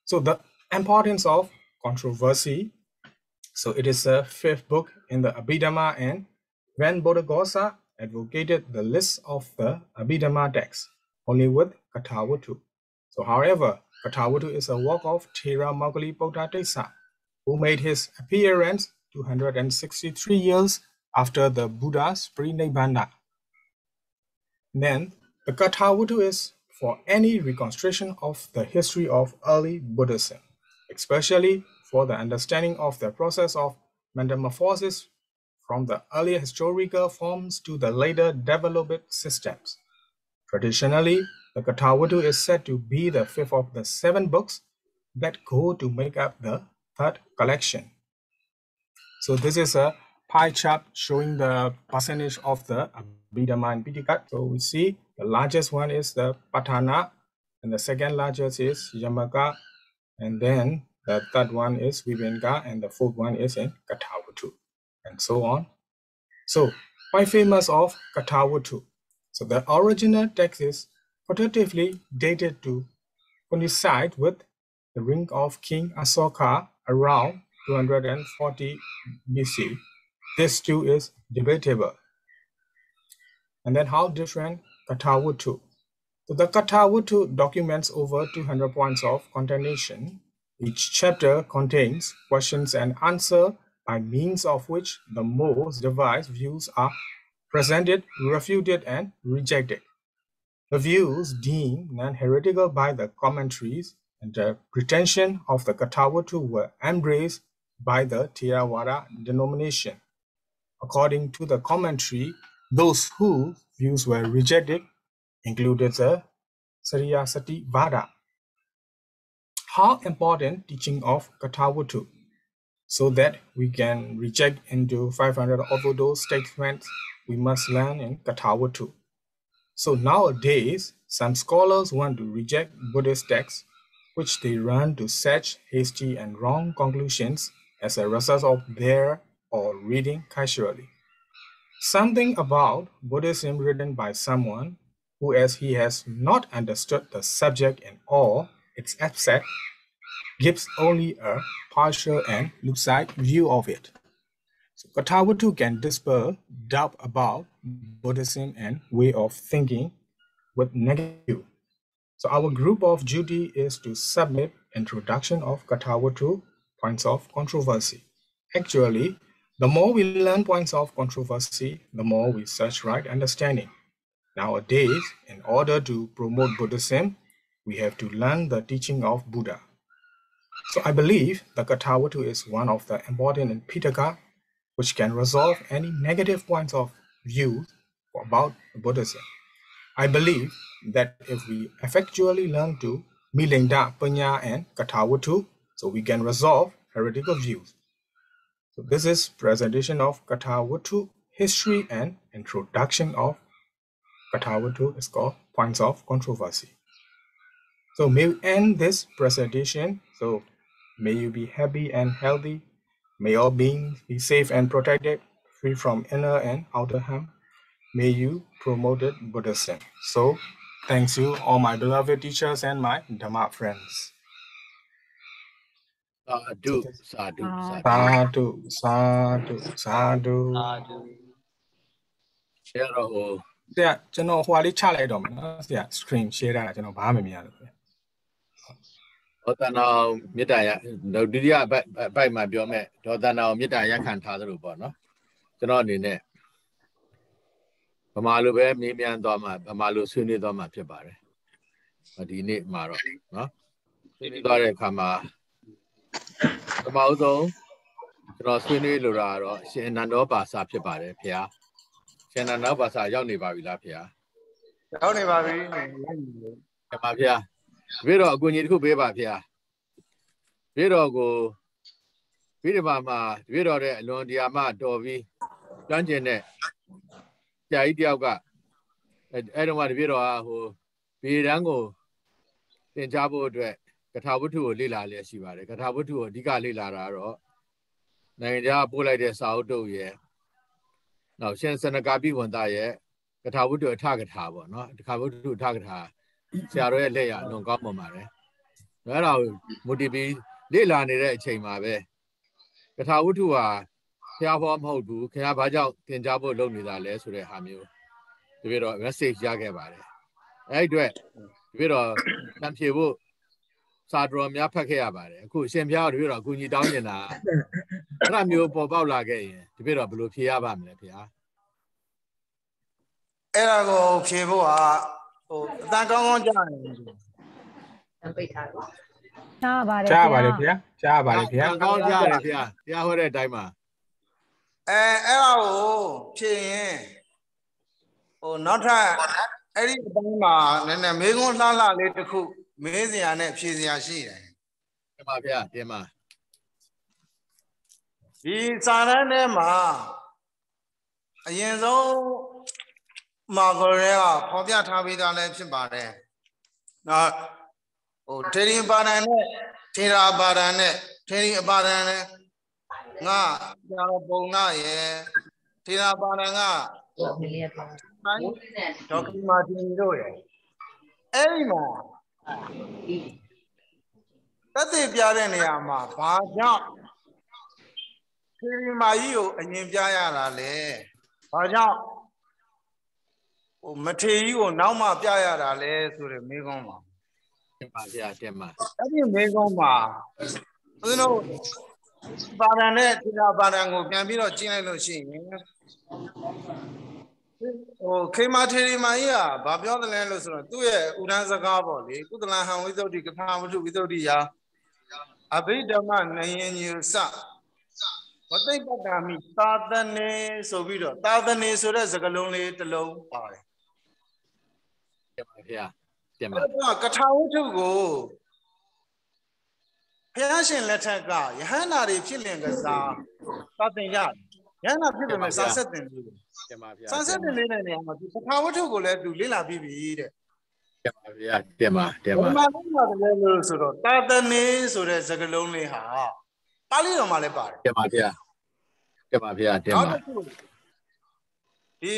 So the importance of controversy. So it is the fifth book in the Abhidhamma and when Buddhaghosa advocated the list of the Abhidhamma texts only with Kathavatthu. So however, Kathavatthu is a work of Moggali Buddha who made his appearance 263 years after the Buddha's Parinibbana. Then, the Kathavatthu is for any reconstruction of the history of early Buddhism, especially for the understanding of the process of metamorphosis from the earlier historical forms to the later developed systems. Traditionally, the Kathavatthu is said to be the fifth of the seven books that go to make up the third collection. So this is a pie chart showing the percentage of the Abhidhamma and Pitaka. So we see the largest one is the Patthana, and the second largest is Yamaka, and then the third one is Vibhanga, and the fourth one is in Kathavatthu, and so on. So, why famous of Kathavatthu? So the original text is positively dated to coincide with the reign of King Asoka around 240 BC. This too is debatable. And then how different Kathavatthu. So the Kathavatthu documents over 200 points of contention. Each chapter contains questions and answers by means of which the most diverse views are presented, refuted, and rejected. The views deemed non-heretical by the commentaries and the pretension of the Kathavatthu were embraced by the Theravada denomination. According to the commentary, those whose views were rejected included the Sariyasati Vada. How important teaching of Kathavatthu so that we can reject into 500 orthodox statements we must learn in Kathavatthu. So nowadays, some scholars want to reject Buddhist texts, which they run to such hasty and wrong conclusions as a result of their or reading casually. Something about Buddhism written by someone who, as he has not understood the subject in all its aspects, gives only a partial and lucid view of it. So Kathavatthu can dispel doubt about Buddhism and way of thinking with negative. So our group of duty is to submit introduction of Kathavatthu points of controversy. Actually, the more we learn points of controversy, the more we search right understanding. Nowadays, in order to promote Buddhism, we have to learn the teaching of Buddha. So I believe the Kathavatthu is one of the important Pitaka which can resolve any negative points of view about Buddhism. I believe that if we effectually learn to Milinda, Panha, and Kathavatthu, so we can resolve heretical views. So this is presentation of Kathavatthu history and introduction of Kathavatthu is called points of controversy. So may we end this presentation. So may you be happy and healthy May all beings be safe and protected, free from inner and outer harm. May you promote Buddhism. So, thanks you, all my beloved teachers and my Dhamma friends. Sadhu, sadhu, sadhu, sadhu, sadhu. ဆရာတော်ဟို ဆရာကျွန်တော်ဟိုဟာလေးချလိုက်တော့မယ်နော်ဆရာ screen share တာကျွန်တော်ဘာမှမမြင်ရလို့ ဒေါသနာအောင်မေတ္တာရဒုတိယဘက်ဘက်မှာပြောမဲ့ဒေါသနာအောင်မေတ္တာရက်ခံထားသလိုပေါ့နော်ကျွန်တော်အနေနဲ့ဗမာလိုပဲမေးမြန်းသွားမှာဗမာလိုဆွေးနွေးသွားမှာဖြစ်ပါတယ်ဒီနေ့မှာတော့နော်ဆွေးနွေးသွားတဲ့အခါမှာပထမဆုံးကျွန်တော်ဆွေးနွေးလိုတာကတော့ရှင်နန္ဒောပါစာဖြစ်ပါတယ်ဖေဟာရှင်နန္ဒောပါစာရောက်နေပါပြီလားဖေဟာရောက်နေပါပြီဒီမှာဖေဟာ တပည့်တော်အကူအညီတစ်ခုပေးပါဗျာတပည့်တော်ကိုပြီးဒီမှာမှာတပည့်တော်တဲ့အလွန်တရားမှတော်ပြီးကျွမ်းကျင်တဲ့ဆရာကြီးတယောက်ကအဲအဲ့တော့မှတပည့်တော်ကဟိုဗေဒံကိုသင်ကြားဖို့အတွက်ကထာဝတ္ထုကိုလေ့လာလျက်ရှိပါတယ်ကထာဝတ္ထုကိုအဓိကလေ့လာတာတော့နိုင်ငံခြားပို့လိုက်တဲ့စာအုပ်တုပ်ရဲ့နောက်ရှင်စနကာပိဝန္တရဲ့ကထာဝတ္ထုအထကထာပေါ့နော်ကထာဝတ္ထုအထကထာ ဆရာတော်ရဲ့လက်ရအလွန်ကောင်းပါပါတယ်။အဲ့ဒါကို motivate လေ့လာနေတဲ့အချိန်မှာပဲကထာဝတ္ထုဟာဖျားဖောမဟုတ်ဘူးခင်ဗျားဘာကြောင့်သင်ကြားဖို့လုပ်နေတာလဲဆိုတဲ့ဟာမျိုးတပြည့်တော့ message ရခဲ့ပါတယ်။အဲ့ဒီအတွက်တပြည့်တော့တန်ဖြေဖို့စာတော်များဖတ်ခဲ့ရပါတယ်။အခုရှင်ဖျားတပြည့်တော့အကူကြီးတောင်းနေတာအဲ့ဒါမျိုးပေါ်ပေါက်လာခဲ့ရင်တပြည့်တော့ဘယ်လိုဖြေရပါမလဲဖေဟာ။အဲ့ဒါကိုဖြေဖို့ဟာ ဟိုအတန်ကောင်းကောင်းကြားနေတယ်ပိတ်ထားတော့ကြားပါတယ်ကြားပါတယ်ဗျာကြားပါတယ်ဗျာကောင်းကြားတယ်ဗျာတရားဟောတဲ့အတိုင်းမှာအဲအဲ့ဒါကိုဖြည့်ရင်ဟိုနောက်ထပ်အဲ့ဒီအပိုင်းမှာနည်းနည်းမေးခွန်းလှလှလေးတစ်ခုမေးစရာနဲ့ဖြေစရာရှိတယ်တင်ပါဗျာတင်ပါဒီစာရန်ထဲမှာအရင်ဆုံး မာဂရဲကဖော်ပြထားပေးတာလည်းဖြစ်ပါတယ်။နော်ဟိုထေရီပါဒံနဲ့ထေရာပါဒံနဲ့ထေရီအပါဒံနဲ့ငါကြာပုံနာရဲ့ထေရာပါဒံကဒေါက်တာမာတင်တို့ရဲ့အဲ့ဒီမှာတသက်ပြတဲ့နေရာမှာဘာကြောင့်ထေရီမာကြီးကိုအရင်ပြရတာလဲဘာကြောင့် ဟိုမထေကြီးကိုနောက်မှပြရတာလဲဆိုတဲ့မိကုံးပါတင်ပါဗျာတင်ပါအဲ့ဒီမိကုံးမှာဦးဇင်းတို့ပါဒံနဲ့သီလပါဒံကိုပြန်ပြီးတော့ကျင့်လိုက်လို့ရှိရင်ဟိုခေမထေရီမကြီးကဘာပြောတယ်လဲလို့ဆိုတော့သူ့ရဲ့ဥဒန်းစကားပေါ့လေကုသလဟံဝိသုဒ္ဓိကထာဝတ္ထုဝိသုဒ္ဓိယာအဘိဓမ္မနယင်ညုစမသိပ္ပတ္တမိသာသနေဆိုပြီးတော့သာသနေဆိုတဲ့စကားလုံးလေးတစ်လုံးပါတယ် တင်ပါဗျာတင်ပါကထာဝတ္ထုကိုဘုရားရှင်လက်ထက်ကယဟန္တာတွေဖြစ်လင်ကစားသတ်တင်ကြဘုရဟန္တာဖြစ်ပေမဲ့စာဆက်တင်ပြီးတယ်တင်ပါဗျာစာဆက်တင်နေတဲ့နေရာမှာသူပထာဝတ္ထုကိုလည်းသူလေ့လာပြီးပြီတဲ့တင်ပါဗျာတင်ပါတင်ဘုပါမာလုံးမှာလည်းလို့ဆိုတော့တာတနေဆိုတဲ့စကားလုံးလေးဟာပါဠိတော်မှာလည်းပါတယ်တင်ပါဗျာတင်ပါဗျာတင်နောက်ပါတစ်ခု ဒီ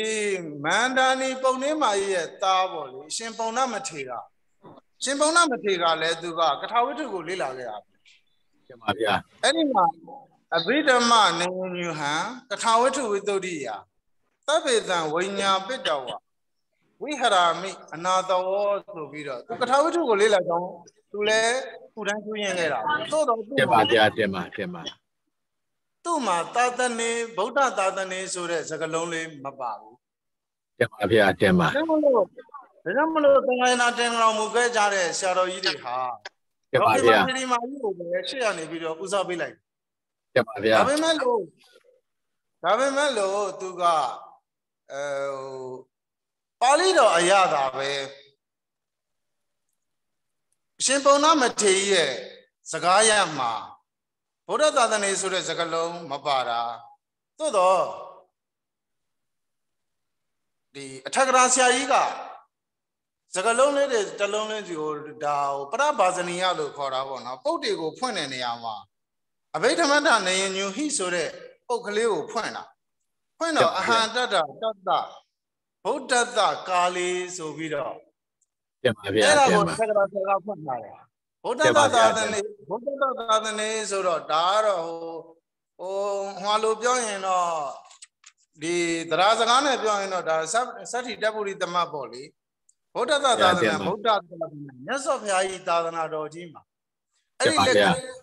မန္တာနီပုံနှင်းမာကြီးရဲ့သားပေါ့လေရှင်ပုံနာမထေရရှင်ပုံနာမထေရလည်းသူကကထာဝတ္ထုကိုလေ့လာခဲ့တာတင်ပါဗျာအဲ့ဒီမှာအဘိဓမ္မနေညူဟံကထာဝတ္ထုဝိတ္တုရိယသဗ္ဗေတံဝိညာပိတ္တဝဝိဟရာမိအနာတဝောဆိုပြီးတော့သူကထာဝတ္ထုကိုလေ့လာကြောင်းသူလည်းခုတိုင်းကျွရင်ခဲ့တာသို့တော့သူ့တင်ပါမှာဗျာတင်ပါတင်ပါ သူ့မှာသာသနေဗုဒ္ဓသာသနေဆိုတဲ့စကားလုံးလေးမပါဘူးတင်ပါဗျာတင်ပါဒါကြောင့်မလို့ဒါကြောင့်မလို့သင်္ဃာနာတင်တော်မူခဲ့ကြတဲ့ဆရာတော်ကြီးတွေဟာတင်ပါဗျာဒီမှာကြီးကိုပဲရှေ့ကနေပြီးတော့ဦးစားပေးလိုက်တင်ပါဗျာဒါပေမဲ့လို့ဒါပေမဲ့လို့သူကအဲဟိုပါဠိတော်အရသာပဲအရှင်ပုံနာမထေရရဲ့စကားရမှာ ဗုဒ္ဓသာသနေဆိုတဲ့စကားလုံးမပါတာသို့တော့ဒီအထက်ကရာဆရာကြီးကစကားလုံးလေးတွေတစ်လုံးလေးစီကိုဒါဟိုပရဘာဇနီယလို့ခေါ်တာပေါ့နော်ပုတ်တွေကိုဖွင့်တဲ့နေရာမှာအဘိဓမ္မတနေယညုဟိဆိုတဲ့ပုတ်ကလေးကိုဖွင့်တာဖွင့်တော့အဟံတတ္တတတ္တဗုဒ္ဓတ္တကာလီဆိုပြီးတော့တင်ပါဗျာအဲ့ဒါတင်ကိုပါသက္ကရာဆရာကဖွင့်ထားတယ် ဗုဒ္ဓတ္တသာသနေဗုဒ္ဓတ္တသာသနေဆိုတော့ဒါကတော့ဟိုဟိုဟွာလိုပြောရင်တော့ဒီသရစကားနဲ့ပြောရင်တော့ဒါသတ္တိတပုရိသမတ်ပေါ့လေဗုဒ္ဓတ္တသာသနာဗုဒ္ဓသာသနာမြတ်စွာဘုရားကြီးသာသနာတော်ကြီးမှာအဲ့ဒီလက်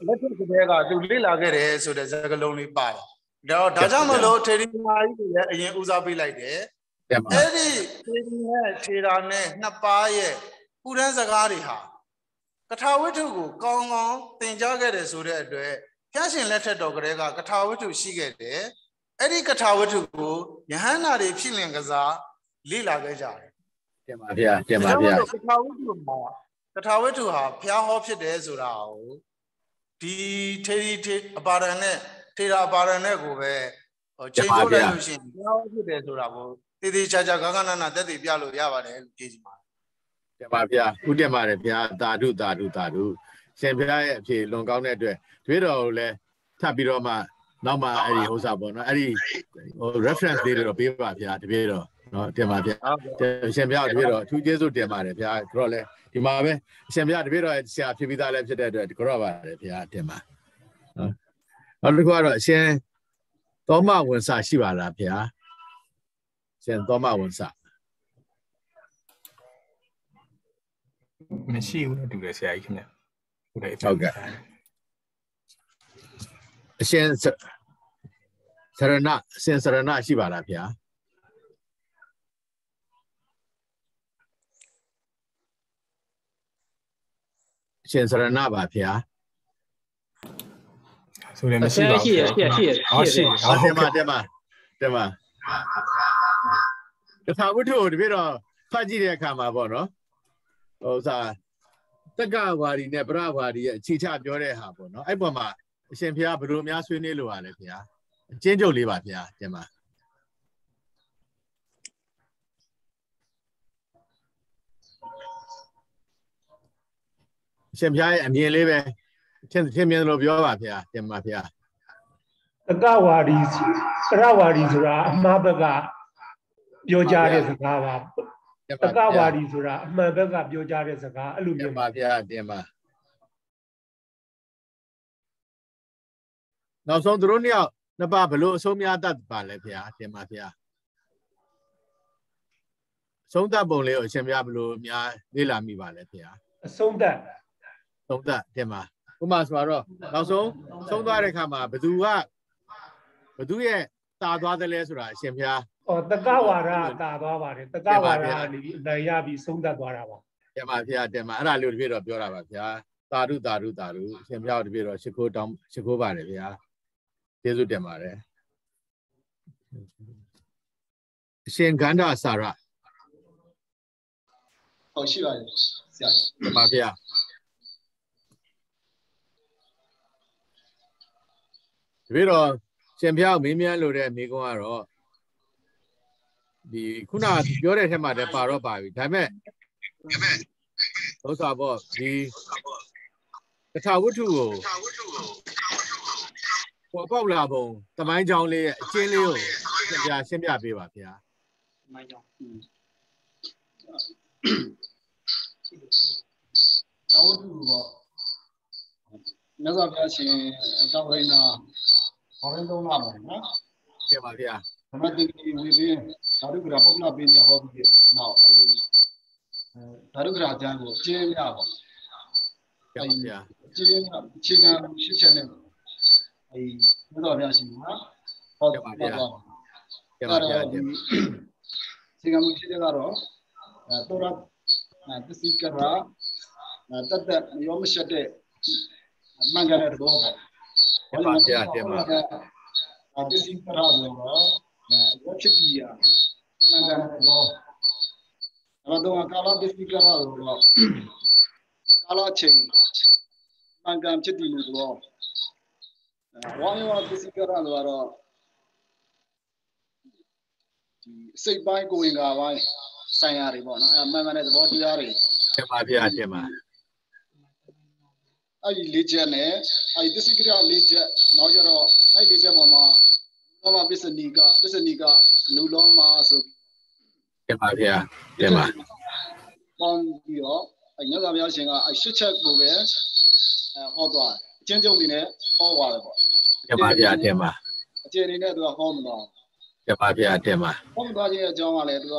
လက်ထက်ကလေးကသူလေ့လာခဲ့တယ်ဆိုတဲ့စကားလုံးလေးပါတယ်ဒါတော့ဒါကြောင့်မလို့ထေရီမာကြီးကိုလည်းအရင်ဦးစားပေးလိုက်တယ်တင်ပါအဲ့ဒီထေရီနဲ့ထေရာနဲ့နှစ်ပါးရဲ့ပူရန်စကားတွေဟာ ကထာဝတ္ထုကိုကောင်းကောင်းသင်ကြားခဲ့တယ်ဆိုတဲ့အတွက်ဖျားရှင်လက်ထက်တော်ကလေးကကထာဝတ္ထုရှိခဲ့တယ်အဲ့ဒီကထာဝတ္ထုကိုယဟန္တာတွေဖြစ်လင်ကစားလေ့လာခဲ့ကြတယ်တင်ပါဗျာတင်ပါဗျာဒါကြောင့်မို့လို့ကထာဝတ္ထုမှာကထာဝတ္ထုဟာဖျားဟောဖြစ်တယ်ဆိုတာကိုဒီထေရီထေအပါရဏနဲ့ထေရာအပါရဏနဲ့ကိုပဲဟိုချိန်ထုတ်လိုက်လို့ရှိရင်ဖျားဟောဖြစ်တယ်ဆိုတာကိုတည်တည်ချာချာဂဂနနာတက်တည်ပြလို့ရပါတယ်လို့ကြည့်ကြပါ တင်ပါဗျာဥတင်ပါတယ်ဗျာသာဓုသာဓုသာဓုရှင်ဘုရားရဲ့အဖြေလွန်ကောင်းတဲ့အတွက်တပည့်တော်ကိုလည်းထပ်ပြီးတော့မှနောက်မှအဲ့ဒီဥစ္စာပေါ့နော်အဲ့ဒီဟို reference လေးတွေတော့ပေးပါဗျာတပည့်တော်နော်တင်ပါဗျာဟုတ်ကဲ့အရှင်ဘုရားတပည့်တော်အထူးကျေးဇူးတင်ပါတယ်ဗျာကြောတော့လေဒီမှာပဲအရှင်ဘုရားတပည့်တော်ရဲ့ဆရာဖြစ်ပြီးသားလည်းဖြစ်တဲ့အတွက်ကြောပါတယ်ဗျာတင်ပါနော်နောက်တစ်ခုကတော့အရှင်သောမဝန်စာရှိပါလားဗျာအရှင်သောမဝန်စာ မရှိဘူးလို့တူတယ်ဆရာကြီးခင်ဗျဟုတ်တယ်ဟုတ်ကဲ့အရှင်စစရဏအရှင်စရဏရှိပါလားဗျာအရှင်စရဏပါဗျာဆိုလည်းမရှိပါဘူးရှိရရှိရရှိရဟောရှိရဟောဟောတဟုတ်င်ကဲ့ပါတင်ပါတင်ပါတခါဝတ္ထုကိုတပြည့်တော့ဖတ်ကြည့်တဲ့အခါမှာပေါ့နော် ဟိုစားတက္ကဝါဒီနဲ့ပရဝါဒီရဲ့အခြေချပြောတဲ့ဟာပေါ့နော်အဲ့ပေါ်မှာအရှင်ဘုရားဘယ်လိုများဆွေးနွေးလို့ရလဲဗျာအချင်းချုပ်လေးပါဗျာတင်ပါအရှင်ဘုရားရဲ့အမြင်လေးပဲထင်ထင်မြင်လို့ပြောပါဗျာတင်ပါဗျာတကဝါဒီစရဝါဒီဆိုတာအမှားဘက်ကပြောကြတဲ့စကားပါ တင်တပါကဗျာဝါဒီဆိုတာအမှန်ဘက်ကပြောကြတဲ့စကားအဲ့လိုတင်မျိုးပါဗျာတင်ပါနောက်ဆုံးသူတို့နှစ်ယောက်နှစ်ပါးဘယ်လိုအဆုံးများတတ်ပါလဲဗျာတင်ပါဗျာအဆုံးတတ်ပုံလေးကိုအရှင်ဘုရားဘယ်လိုများလေ့လာမိပါလဲဗျာအဆုံးသက်သုံးတတ်တင်ပါဥပမာဆိုတော့နောက်ဆုံးဆုံးသွားတဲ့အခါမှာဘသူကဘသူရဲ့တာသွားတယ်လဲဆိုတာအရှင်ဘုရား ဩတကဝါဒတာသွားပါတယ်တကဝါဒကနေပြီးအနိုင်ရပြီးဆုံးသက်သွားတာပါတင်ပါဗျာတင်ပါအဲ့ဒါလေးကိုတပြည့်တော့ပြောတာပါဗျာသာဓုသာဓုသာဓုအရှင်ဘုရားကိုတပြည့်တော့ရှ िख ိုးတောင်းရှ िख ိုးပါတယ်ဗျာကျေးဇူးတင်ပါတယ်အရှင်ဂန္ဓာစာရဟုတ်ရှိပါတယ်ဆရာကြီးတင်ပါဗျာတပြည့်တော့ရှင်ဖျောက်မင်းမြန်းလို့တဲ့မိကုန်းကတော့ ဒီခုနကပြောတဲ့ထက်မှတည်းပါတော့ပါပြီဒါပေမဲ့ဒုစာပေါ့ဒီတထဝတ္ထုကိုပေါ်ပေါက်လာပုံတမိုင်းကြောင်းလေးရဲ့အချင်းလေးကိုရှင်းပြရှင်းပြပေးပါဗျာမိုင်းကြောင့်သာဝတ္ထုပေါ့မြတ်စွာဘုရားရှင်အတော်ရင်းနာဟောရင်းသုံးလာပါနော်ရှင်းပါဗျာဓမ္မတိတိဝေဘင်း ဓာတုကရာပုဂ္ဂလပင်းညဟောပြီးနောက်အဲဓာတုကရာအကျမ်းကိုကျင်းရပါရှင်းပါဗျာကျင်းရအခြေခံရှင်းချက်နဲ့အဲမြတ်စွာဘုရားရှင်ကဟောပါတော့ရှင်းပါဗျာရှင်းစေကမှုရှိတဲ့ကတော့အဲတောရပစ္စည်းကရာတတ်တရောမရှက်တဲ့မှန်ကန်တဲ့သဘောပေါ့ပစ္စည်းကရာဆိုတော့အဲဝဖြစ်ပြီးရ မှန်ကန်တဲ့သဘောအဲ့တော့ကာလပစ္စည်းကရာဆိုတော့ကာလချိန်မှန်ကန်ဖြစ်တည်မှုသဘောဝါယောပစ္စည်းကရာဆိုတော့ဒီစိတ်ပိုင်းကိုယ်ဝင်္ဂါပိုင်းဆိုင်ရာတွေပေါ့နော်အဲမှန်ကန်တဲ့သဘောတရားတွေရှင်းပါဗျာရှင်းပါအဲ့ဒီလေးချက်နဲ့အဲ့ဒီသစ္စကရလေးချက်နောက်ကျတော့အဲ့ဒီလေးချက်ပေါ်မှာ လောမပစ္စနိကပစ္စနိကအနုလောမဆိုရှင်းပါဗျာရှင်းပါပေါင်းပြီးတော့အဲ့မြတ်စွာဘုရားရှင်ကအဲ့ရှစ်ချက်ကိုပဲအဲဟောသွားတယ်အချင်းချင်းတွေနဲ့ဟောသွားတယ်ပေါ့ရှင်းပါဗျာရှင်းပါအချင်းတွေနဲ့သူကဟောမသွားရှင်းပါဗျာရှင်းပါဟောမသွားခြင်းအကြောင်းကလည်းသူက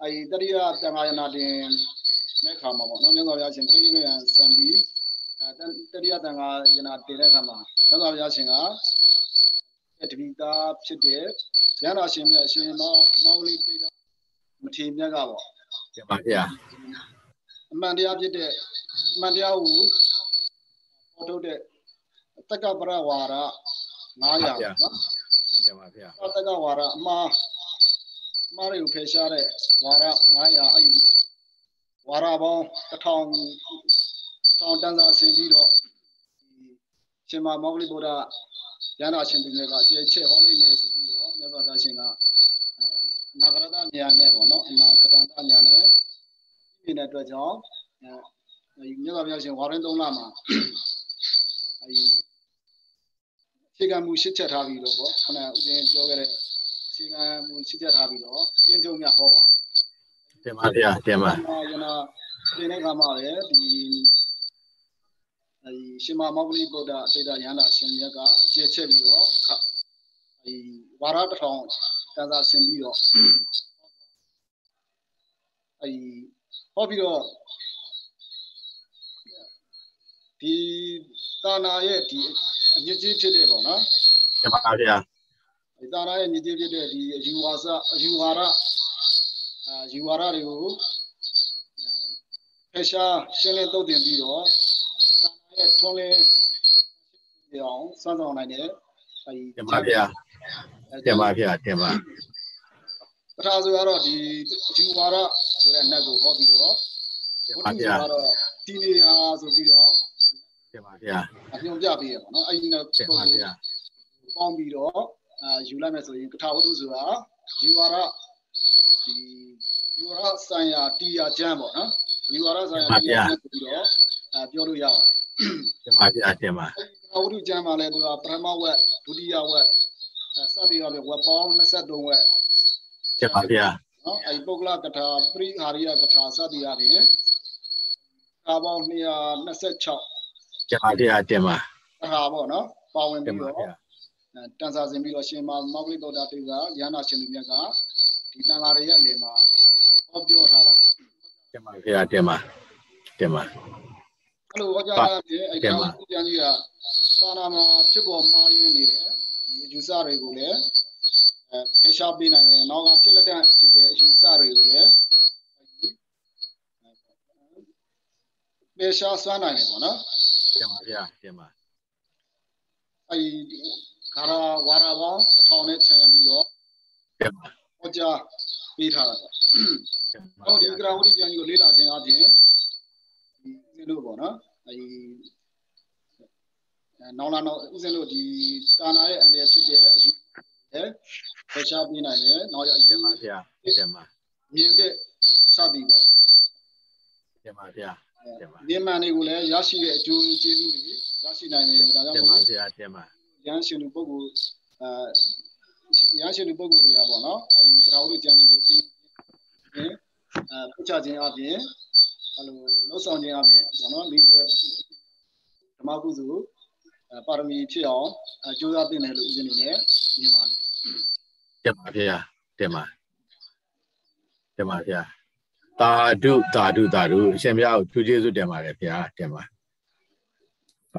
အဲ့ဒီတရိယတန်ခါယနာတင်တဲ့ခါမှာပေါ့နော်မြတ်စွာဘုရားရှင်ပြိဋိဘံစံပြီးအဲတရိယတန်ခါယနာတင်တဲ့ခါမှာမြတ်စွာဘုရားရှင်က တပိတာဖြစ်တဲ့ရဟန္တာရှင်မြတ်ရှင်မောမောဂလိတိတ်မထေမြတ်ကပေါ့ရှင်းပါဗျာအမှန်တရားဖြစ်တဲ့အမှန်တရားကိုပေါ်ထုတ်တဲ့တက္ကပရဝါဒ900နော်ရှင်းပါဗျာတက္ကဝါဒအမှားအမှားတွေကိုဖယ်ရှားတဲ့ဝါဒ900အဲ့ဒီဝါဒပေါင်း1000 1000တန်းစာဆင်ပြီးတော့ဒီရှင်မမောဂလိဗုဒ္ဓ ရဟန္တာရှင်တွေကအကျေချက်ဟောလိုက်မယ်ဆိုပြီးတော့မြတ်စွာဘုရားရှင်ကအဲအနာဂရတညာနဲ့ပေါ့နော်အနာဂတန်တညာနဲ့ဒီနေတဲ့အတွက်ကြောင့်အဲဒီမြတ်စွာဘုရားရှင်ဝါရင်သုံးလမှာအဲဒီအခြေခံမှုရှစ်ချက်ထားပြီးတော့ပေါ့ခဏဥစဉ်ပြောခဲ့တဲ့အခြေခံမှုရှစ်ချက်ထားပြီးတော့ကျင့်ကြုံများဟောပါရှင်းပါဗျာရှင်းပါယနာဒီနေ့ကမှပဲဒီ အဲဒီရှင်မမောဂလိဗုဒ္ဓအတိတ်ရဟန္တာရှင်မြတ်ကအခြေချက်ပြီးတော့အဲဒီဝါရတစ်ထောင်တန်စာဆင်ပြီးတော့အဲဒီဟောပြီးတော့ဒီတာနာရဲ့ဒီအညစ်အကြေးဖြစ်တဲ့ပေါ့နော်ရှင်းပါဗျာဒီတာနာရဲ့အညစ်အကြေးဖြစ်တဲ့ဒီအယူဝါစအယူဝါဒအာယူဝါဒတွေကိုဖက်ရှားရှင်းလင်းသုတ်တင်ပြီးတော့တာနာ ရဲ့ထွန်းလင်းပြအောင်စမ်းဆောင်နိုင်တဲ့အဲဒီရှင်းပါဗျာရှင်းပါဗျာရှင်းပါပထမဆိုကတော့ဒီအယူဝါဒဆိုတဲ့နတ်ကိုဟောပြီးတော့ရှင်းဝပါတ္ထုဗျာကတော့တီနေရာဆိုပြီးတော့ရှင်းပါဗျာအညွန်ပြပေးရပါတော့အဲဒီနတ်ရှင်းပုဂ္ပါဂိုလ်ဗျာပေါင်းပြီးတော့အာယူလိုက်မယ်ဆိုရင်ကထာဝတ္ထုဆိုတာယူဝါဒဒီယူဝါဒဆိုင်ရာတီယာကျမ်းပေါ့နော်ယူဝါဒဆိုင်ရာတီယာကျမ်းဆိုပြီးတော့အာပြောလို့ရပါတယ် ရှင်းပါဗျာရှင်းပါအဲဒီကထာဝတ္ထုကျမ်းမှာလည်းသူကပထမဝက်ဒုတိယဝက်အဲစသည်ရောဝက်ပေါင်း23ဝက်ရှင်းပါဗျာနော်အဲဒီပုဂ္ဂလကထာပရိဟာရိယကထာစသည်အပြင်ကာပေါင်း226ရှင်းပါဗျာရှင်းပါအခါပေါ့နော်ပါဝင်ရှပြီးင်းပါတော့ဗျာအဲတန်စာဆင်ပြီးတော့ရှင်မမောဂလိဗုဒ္ဓတေကရဟနာရှင်သူမြတ်ကဒီတန်ဃာတွေရဲ့အလယ်မှာဟောပြောထားပါရှင်းပါဗျာရှင်းပါရှင်းပါ အဲ့လိုဟောကြားရတဲ့အဲ့ဒီဥပ္ပယံကြီးကသာနာမှာဖြစ်ပေါ်မှားယွင်းနေတဲ့ဒီအယူဆတွေကိုလည်းအဲဖယ်ရှားပေးနိုင်တယ်နောက်ကဖြစ်လက်တဲ့ဖြစ်တဲ့အယူဆတွေကိုလည်းဖယ်ရှားဆွမ်းနိုင်တယ်ပေါ့နော်ရှင်းပါဗျာရှင်းပါအဲ့ဒီခါရဝါရပေါင်းအထောင်နဲ့ခြံရပြီးတော့ရှင်းပါဟောကြားပေးထားတာပေါ့ရှင်းပါဟောဒီကရာဝတိကျမ်းကြီးကိုလေ့လာခြင်းအပြင် ဒီဦးဇင်းတို့ပေါ့နော်အဲဒီနောင်လာတော့ဥစဉ်လို့ဒီတာနာရဲ့အနေဖြစ်တဲ့အယူရဲ့ဖယ်ရှားပေးနိုင်တယ်နောက်အယူတင်ပါဗျာတင်ပါမြင်တဲ့စသည်ပေါ့တင်ပါဗျာတင်ပါဒီမှန်တွေကိုလည်းရရှိတဲ့အကျိုးကျေးဇူးတွေရရှိနိုင်တယ်ဒါကြောတင်င့်ပါမို့ဗျာတင်ပါရန်ရှင်လူပုဂ္ဂိုလ်အာရန်ရှင်လူပုဂ္ဂိုလ်တွေကပေါ့နော်အဲဒီသရာဝလို့ကျမ်းကြီးကိုသိရင်အဲပြချခြင်းအပြင် အဲလိုလှုပ်ဆောင်ခြင်းအပြင်ပေါ့နော်မိဓမ္မကုသိုလ်ပါရမီဖြစ်အောင်အကျိုးစားတင်တယ်လို့ဥစဉ်နေနဲ့မြင်ပါတယ်တင်ပါဗျာတင်ပါတင်ပါဗျာတာဓုတာဓုတာဓုအရှင်ဘုရားကိုသူကျေးဇူးတင်ပါတယ်ဗျာတင်ပါ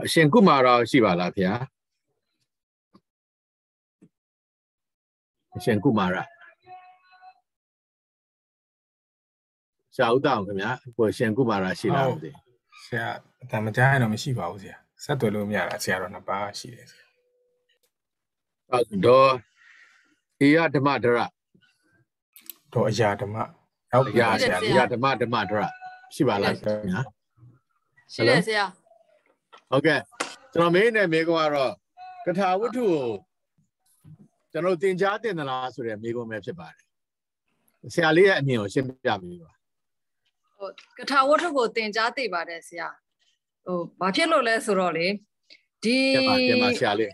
အရှင်ကုမာရရှိပါလားဗျာအရှင်ကုမာရ ဆရာဥတောင်ခင်ဗျာကိုရှင်ကုမာရရှိလားမသိဆရာအတမကြားရင်တော့မရှိပါဘူးဆရာဆက်သွယ်လို့မရတာဆရာတော့နှစ်ပါးရှိတယ်ဆရာဟုတ်ဒေါ်ဧယဓမ္မဒရတော့အရာဓမ္မနောက်အပြရာပါဆရာအရာဓမ္မဓမ္မဒရရှိပါလားခင်ဗျာရှိတယ်ဆရာဟုတ်ကဲ့ကျွန်တော်မင်းနဲ့မေကွန်ကတော့ကထာဝတ္ထုကိုကျွန်တော်သင်ကြားတင်သလားဆိုတဲ့မေကွန်ပဲဖြစ်ပါတယ်ဆရာလေးရဲ့အမြင်ကိုရှင်းပြပေးပါ ဟိုကထာဝတ္ထုကိုသင်ကြားသိပါတယ်ဆရာဟိုဘာဖြစ်လို့လဲဆိုတော့လေဒီတင်ပါတင်ပါဆရာလေး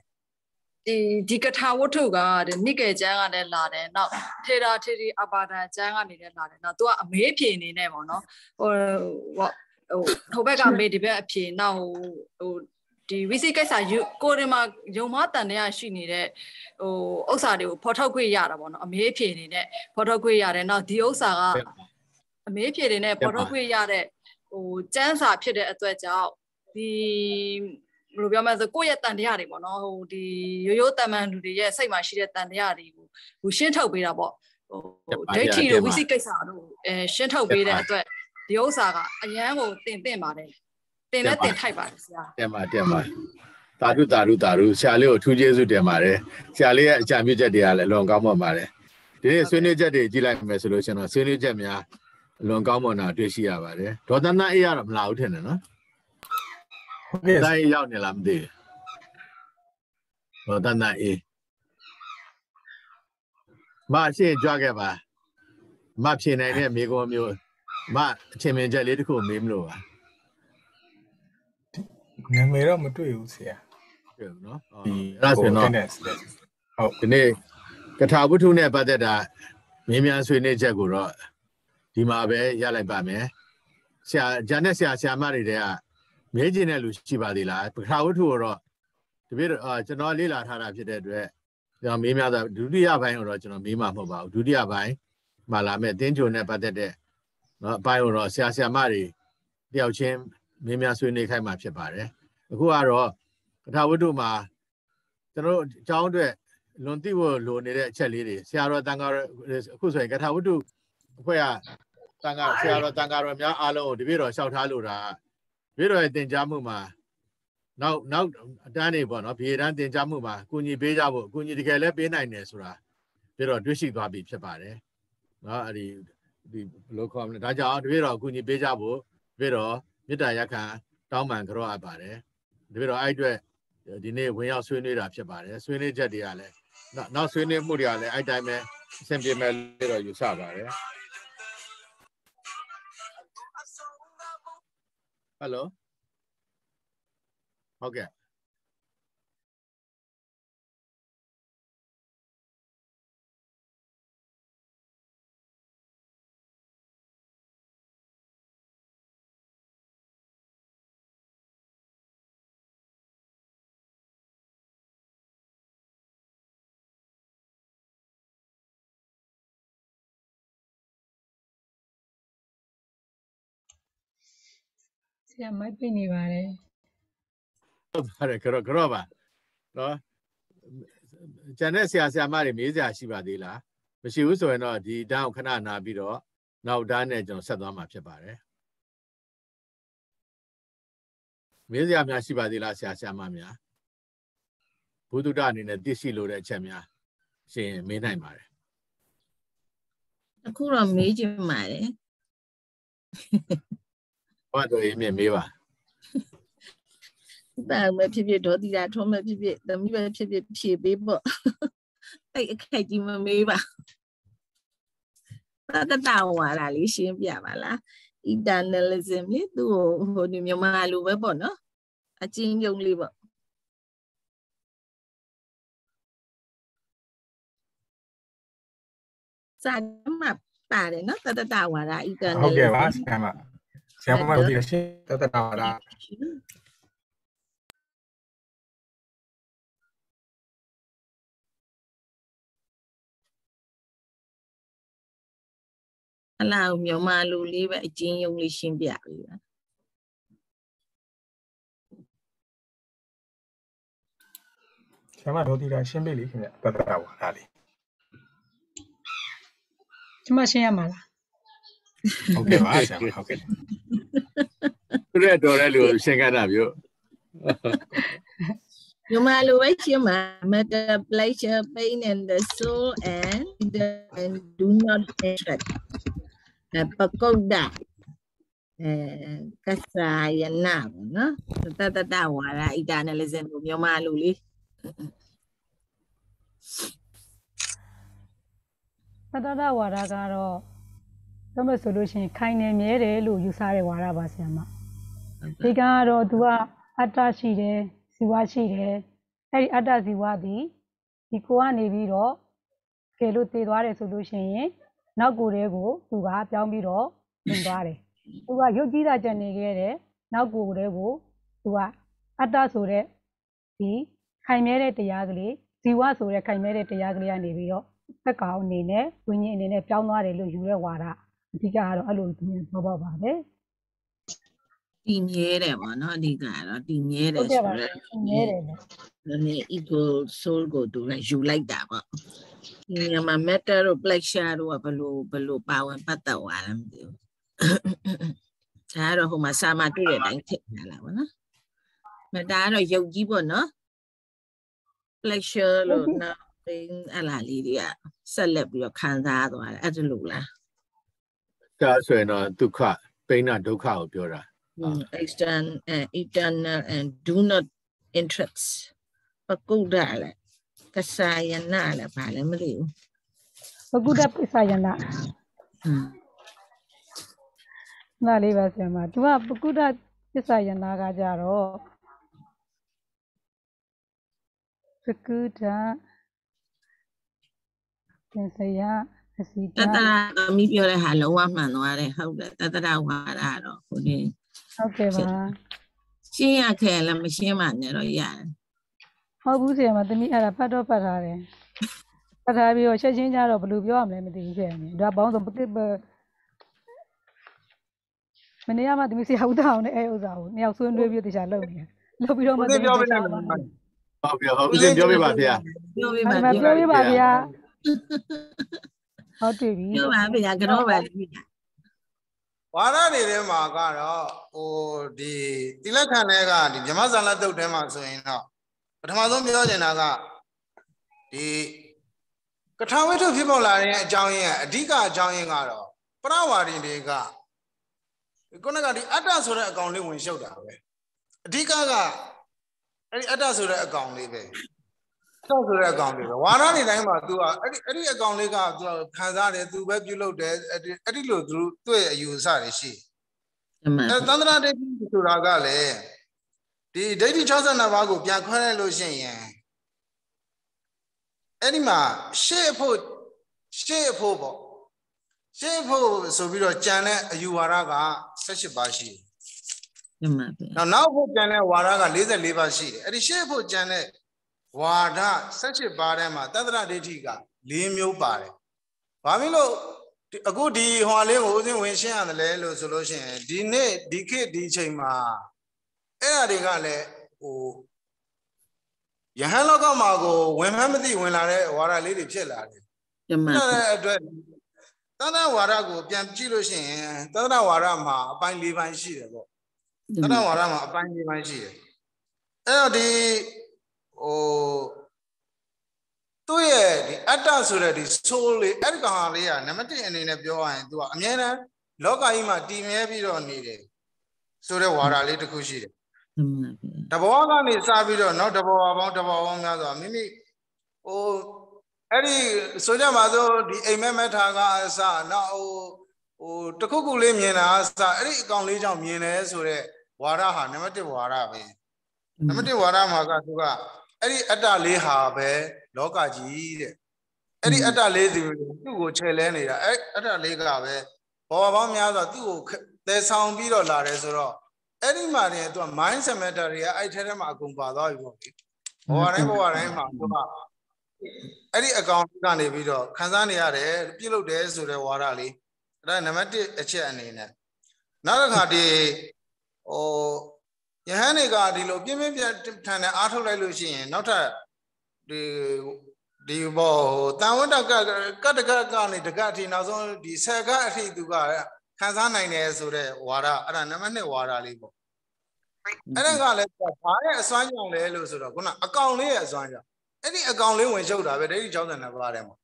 ဒီဒီကထာဝတ္ထုကဒီနိကေကျမ်းကလည်းလာတယ်နောက်ထေရာထေရီအပါဒံကျမ်းကနေလည်းလာတယ်နောက်သူကအမေးဖြေနေနေပေါ့နော်ဟိုဟိုဟိုဘက်ကမေးဒီဘက်အဖြေနောက်ဟိုဒီဝိစီကိစ္စယူကိုဒီမှာယုံမတန်တရားရှိနေတဲ့ဟိုဥစ္စာတွေကိုဖော်ထုတ်ခွင့်ရတာပေါ့နော်အမေးဖြေနေနဲ့ဖော်ထုတ်ခွင့်ရတယ်နောက်ဒီဥစ္စာက အမေးဖြေနေနဲ့ဖော်ထုတ်ခွင့်ရတဲ့ဟိုစမ်းစာဖြစ်တဲ့အတွက်ကြောင့်ဒီဘယ်လိုပြောမလဲဆိုကိုယ့်ရဲ့တန်တရားတွေပေါ့နော်ဟိုဒီရိုးရိုးတန်မှန်လူတွေရဲ့စိတ်မှာရှိတဲ့တန်တရားတွေကိုဟိုရှင်းထုတ်ပေးတာပေါ့ဟိုဒိဋ္ဌိတို့ဝိသိကိစ္စတို့အဲရှင်းထုတ်ပေးတဲ့အတွက်ဒီဥစ္စာကအရန်ကိုတင်တင်ပါတယ်တင်လဲတင်ထိုက်ပါတယ်ဆရာတင်ပါတင်ပါသာဓုသာဓုသာဓုဆရာလေးကိုထူးကျေးဇူးတင်ပါတယ်ဆရာလေးရဲ့အကြံပြုချက်တွေကလည်းအလွန်ကောင်းပါပါတယ်ဒီနေ့ဆွေးနွေးချက်တွေကြည့်လိုက်မယ်ဆိုလို့ရှိရင်တော့ဆွေးနွေးချက်များ အလွန်ကောင်းမွန်တာတွေ့ရှိရပါတယ်ဒေါသနာအေးရတော့မလာဘူးထင်တယ်နော်ဟုတ်ကဲ့တိုင်းရောက်နေလားမသိဘူးဒေါသနာအေးမအရှင်းကြွခဲ့ပါမဖြေနိုင်တဲ့မိကုံးမျိုးမအချင်းမင်းချက်လေးတစ်ခုမေးမလို့ပါနာမည်တော့မတွေ့ဘူးဆရာဟုတ်ဘူးနော်အော်ဒီအဲ့ဒါဆိုရင်တော့ tennis တဲ့ဟုတ်ဒီနေ့ကထာဝတ္ထုနဲ့ပတ်သက်တာမင်းများဆွေးနွေးချက်ကိုတော့ ဒီမှာပဲရလိုက်ပါမယ်ဆရာဂျန်နဲ့ဆရာဆရာမတွေတည်းကမေးကျင်တဲ့လူရှိပါသေးလားကထာဝတ္ထုကိုတော့ဒီပြည့်အာကျွန်တော်လေ့လာထားတာဖြစ်တဲ့အတွက်ကျွန်တော်မေးများတာဒုတိယပိုင်းကိုတော့ကျွန်တော်မေးမှာမဟုတ်ပါဘူးဒုတိယပိုင်းမှာလာမဲ့တင်းကြုံနဲ့ပတ်သက်တဲ့နော်အပိုင်းကိုတော့ဆရာဆရာမတွေတယောက်ချင်းမင်းများဆွေးနွေးခိုင်းမှာဖြစ်ပါတယ်အခုကတော့ကထာဝတ္ထုမှာကျွန်တော်တို့အကြောင်းအတွက်လွန်သိဖို့လိုနေတဲ့အချက်လေးတွေဆရာတော်တန်ခါတော်အခုဆိုရင်ကထာဝတ္ထု အဖွဲ့ကတန်ခါဆရာတော်တန်ခါတော်များအားလုံးကိုတပည့်တော်လျှောက်ထားလို့တာတပည့်တော်ရဲ့တင် जा မှုမှာနောက်နောက်အတန်းနေပေါ့နော်ဘေးတန်းတင် जा မှုမှာကုညီပေးကြဖို့ကုညီတကယ်လည်းပေးနိုင်တယ်ဆိုတာတပည့်တော်တွေ့ရှိသွားပြီဖြစ်ပါတယ်နော်အဲ့ဒီဒီဘယ်လိုခေါ်မလဲဒါကြောင့်တပည့်တော်ကုညီပေးကြဖို့တပည့်တော်မေတ္တာရက်ခံတောင်းပန်ကြောအပ်ပါတယ်တပည့်တော်အဲ့အတွက်ဒီနေ့ဝင်ရောက်ဆွေးနွေးတာဖြစ်ပါတယ်ဆွေးနွေးချက်တွေကလည်းနောက်နောက်ဆွေးနွေးမှုတွေကလည်းအဲ့တိုင်းပဲအဆင်ပြေမယ်လို့တော့ယူဆပါတယ် Hello. Okay. ရာမိုက်ပိတ်နေပါတယ်ဟုတ်ပါတယ်ကြော့ကြော့ပါနော်ကျန်တဲ့ဆရာဆရာမတွေမေးစရာရှိပါသေးလားမရှိဘူးဆိုရင်တော့ဒီတန်းကိုခဏနာပြီးတော့နောက်တန်းနဲ့ကျွန်တော်ဆက်သွားမှာဖြစ်ပါတယ်မေးစရာများရှိပါသေးလားဆရာဆရာမများဘုဒ္ဓတအနေနဲ့သိရှိလို့တဲ့အချက်များရှင်မေးနိုင်ပါတယ်အခုတော့မေးချင်ပါတယ် ဘာတော်ရေးမြင်မေးပါဒါမှဖြစ်ဖြစ်ဒေါ်တီတာထုံးမဖြစ်ဖြစ်သမီးပဲဖြစ်ဖြစ်ဖြေပေးပေါ့အဲ့အခက်ကြီးမမေးပါတတတဝါလာလေးရှင်းပြပါလား eternalism လေသူ့ကိုဟိုဒီမြန်မာလိုပဲပေါ့နော်အချင်းယုံလေးပေါ့စာမပါတယ်နော်တတတဝါလာ eternalism ဟုတ်ကဲ့ပါဆရာမ ဆရာမတို့ဒီရှင်းတတတာပါလားအလားမြန်မာလူလေးပဲအချင်းယုံလေးရှင်းပြပြီပါဆရာမတို့ဒီတာရှင်းပေးလေခင်ဗျတတတာပါလားလေကျမရှင်းရမှာလား ဟုတ်ကဲ့ပါဆရာမဟုတ်ကဲ့ သူရဲ့တော်တဲ့လူကိုရှင်းခန်းတာမျိုး မြန်မာလူပဲရှင်းမှာ matter pleasure pain and the soul and the and do not attract အပကုတ်ဒအဲကစ္ဆာယနာပေါ့နော်တတတဝါရ eternalism ကိုမြန်မာလူလေး ပတ္တဝါဒကတော့ တော့မဆိုလို့ရှိရင်ခိုင်နေမြဲတယ်လို့ယူဆတဲ့ဝါဒပါဆရာမဒီကကတော့ तू ကအတ္တရှိတယ်ဇီဝရှိတယ်အဲ့ဒီအတ္တဇီဝသည်ဒီကိုကနေပြီးတော့ကဲလို့တည်သွားတယ်ဆိုလို့ရှိရင်နောက်ကိုယ်လေးကိုသူကပြောင်းပြီးတော့ဝင်သွားတယ်သူကရုပ်ကြီးတာကြံနေခဲ့တယ်နောက်ကိုယ်လေးကိုသူကအတ္တဆိုတဲ့ဒီခိုင်မြဲတဲ့တရားကလေးဇီဝဆိုတဲ့ခိုင်မြဲတဲ့တရားကလေးကနေပြီးတော့ဘက်ကောင်အနေနဲ့ဝိညာဉ်အနေနဲ့ပြောင်းသွားတယ်လို့ယူတဲ့ဝါဒ အဓိကကတော့အဲ့လိုသူများပြောပါပါပဲတည်မြဲတယ်ပေါ့နော်အဓိကကတော့တည်မြဲတဟုတ်ယ်ကဲ့ဆိုပါတော့မြဲတယ်လေဒါနဲ့ ego soul ကိုသူကယူလိုက်တာပေါ့ဒီနေရာမှာ matter တို့ pleasure တို့ကဘယ်လိုဘယ်လိုပါဝင်ပတ်သက်သွားလဲမသိဘူးဒါကတော့ဟိုမှာစာမတွေ့တဲ့အတိုင်းဖြစ်လာတာပေါ့နော်မဒါကတော့ယုတ်ကြီးပေါ့နော် pleasure လို့နော်ဒီအလားလေးတွေကဆက်လက်ပြီးတော့ခံစားသွားတယ်အဲ့ဒါလို့လား ဒါဆိုရင်တော့ဒုက္ခပိဏဒုက္ခကိုပြောတာ Mm, extern uh, eternal and do not interest ပကုဒ္ဒလည်းကဆာယနာလည်းဘာလည်းမသိဘူးဘဂုဒ္ဓပိဿယနာ Mm. နားလေးပါဆရာမသူကဘဂုဒ္ဓပိဿယနာကကြတော့ဘဂုဒ္ဓသင်္ဆယအစီ တတတရာအမိပြောတဲ့ဟာလုံးဝမှန်သွားတယ်ဟုတ်တယ်တတရာဝါဒတော့ဟိုဒီဟုတ်ကဲ့ပါရှင်းရခဲ့လည်းမရှင်းမှနဲ့တော့ရတယ်ဟုတ်ဘူးဆရာမသမီးအဲ့ဒါဖတ်တော့ဖတ်ထားတယ်ဖတ်ထားပြီးတော့ချက်ချင်းကြတော့ဘယ်လိုပြောရမလဲမသိဘူးဆရာမဒါပေါင်းစုံပတိပမနေ့ကမှသမီးဆရာဦးတောင်းနဲ့အဲ့ဥစ္စာကိုနှစ်ယောက်ဆွေးနွေးပြီးတရားလုပ်နေတယ်လုပ်ပြီးတော့မှဦးသိပြောပြလိုက်ဟုတ်ပြီဟုတ်ဦးစင်ပြောပြပါဗျာပြောပြအဲ့ပါဒါမှပြောပြပါဗျာဗျာ ဟုတ်တွေ့ပြီပြောပါဗျာကတော့ပါလိမ့်မယ်ဝါဒတွေထဲမှာကတော့ဟိုဒီတိလက်ခံတဲ့ကဒီမြမဇာလတုတ်ထဲမှာဆိုရင်တော့ပထမဆုံးပြောချင်တာကဒီကထာဝိတ္ထုဖြစ်ပေါ်လာတဲ့အကြောင်းရင်းကအဓိကအကြောင်းရင်းကတော့ပရဝါဒီတွေကခုနကဒီအတ္တဆိုတဲ့အကောင်လေးဝင်ရှုပ်တာပဲအဓိကကအဲ့ဒီအတ္တဆိုတဲ့အကောင်လေးပဲ ဆောက်ဆိုတဲ့အကောင်လေးပဲဝါဒတွေတိုင်းမှာ तू อ่ะအဲ့ဒီအဲ့ဒီအကောင်လေးက तू ခံစားတယ် तू ပဲပြုလုပ်တယ်အဲ့ဒီအဲ့ဒီလိုသူတို့ရဲ့အယူအဆတွေရှိတယ် အမှန် အဲသန္တရာဒိဋ္ဌိဆိုတာကလည်းဒီဒိဋ္ဌိ62ပါးကိုပြန်ခွဲလိုက်လို့ရှိရင်အဲ့ဒီမှာရှေ့အဖို့ရှေ့အဖို့ပေါ့ရှေ့အဖို့ဆိုပြီးတော့ကြံတဲ့အယူဝါဒက18ပါးရှိတယ် အမှန်ပဲ ။နောက်နောက်ဖို့ကြံတဲ့ဝါဒက44ပါးရှိတယ်။အဲ့ဒီရှေ့အဖို့ကြံတဲ့ ဝါဒ18ပါးထဲမှာသန္တရာဒိဋ္ဌိက၄မျိုးပါတယ်။ဘာဖြစ်လို့ဒီအခုဒီဟွာလေးကိုဦးစင်းဝင်ရှင်းရတယ်လဲလို့ဆိုလို့ရှိရင်ဒီနေ့ဒီခေတ်ဒီချိန်မှာအဲ့အရာတွေကလည်းဟိုယဟန်လောကမှာကိုဝင်မှန်းမသိဝင်လာတဲ့ဝါဒလေးတွေဖြစ်လာတယ်အမှန်အဲ့ပဲဒါအတွက်သန္တဝါဒကိုပြန်ကြည့်လို့ရှိရင်သန္တဝါဒမှာအပိုင်း၄ပိုင်းရှိတယ်ပေါ့သန္တဝါဒမှာအပိုင်း၄ပိုင်းရှိတယ်အဲ့တော့ဒီ ဟိုသူ့ရဲ့ဒီအတ္တဆိုတဲ့ဒီ soul လေးအဲ့ဒီကောင်ဟာလေးကနံပါတ်1အနေနဲ့ပြောရရင် तू ကအမြဲတမ်းလောကကြီးမှာတည်မြဲပြီးတော့နေတယ်ဆိုတဲ့ဝါဒလေးတစ်ခုရှိတယ်အမှန်ပဲတဘောကနေစပြီးတော့နောက်တဘောပေါင်းတဘောပေါင်းများစွာမိမိဟိုအဲ့ဒီဆိုကြပါစို့ဒီအိမ်မက်မက်ထာကအစနောက်ဟိုဟိုတခုခုလေးမြင်တာအစအဲ့ဒီအကောင်လေးကြောင့်မြင်တယ်ဆိုတော့ဝါဒဟာနံပါတ်1ဝါဒပဲနံပါတ်1ဝါဒမှာကသူက အဲ့ဒီအတ္တလေးဟာပဲလောကကြီးတဲ့အဲ့ဒီအတ္တလေးစီသူ့ကိုခြေလဲနေတာအဲ့အတ္တလေးကပဲဘောပေါင်းများစွာသူ့ကိုသယ်ဆောင်ပြီးတော့လာတယ်ဆိုတော့အဲ့ဒီမှာเนี่ยသူက mind cemetery တွေကအဲ့ထဲထဲမှာအကုန်ပါသွားပြီပေါ့လေဘဝတိုင်းဘဝတိုင်းမှာသူကအဲ့ဒီအကောင့်ကနေပြီးတော့ခန်းစားနေရတယ်ပြုတ်လုပ်တယ်ဆိုတဲ့ဝါဒလေးအဲ့ဒါနံပါတ်1အချက်အနေနဲ့နောက်တစ်ခါဒီဟို ယဟန်တွေကဒီလိုပြင်းပြင်းပြထန်တဲ့အားထုတ်လိုက်လို့ရှိရင်နောက်ထပ်ဒီဒီဘောဟိုတန်ဝတ္တကကတ္တကကနေတကအထိနောက်ဆုံးဒီဆယ်ကအထိသူကခံစားနိုင်တယ်ဆိုတဲ့ဝါဒအဲ့ဒါနံပါတ်1ဝါဒလေးပေါ့အဲ့ဒါကလည်းဘာရဲ့အစွမ်းကြောင့်လဲလို့ဆိုတော့ခုနအကောင်လေးရဲ့အစွမ်းကြောင့်အဲ့ဒီအကောင်လေးဝင်ရှုပ်တာပဲဒိဋ္ဌိကျောင်းတယ်နဲ့ပါတယ်မှာ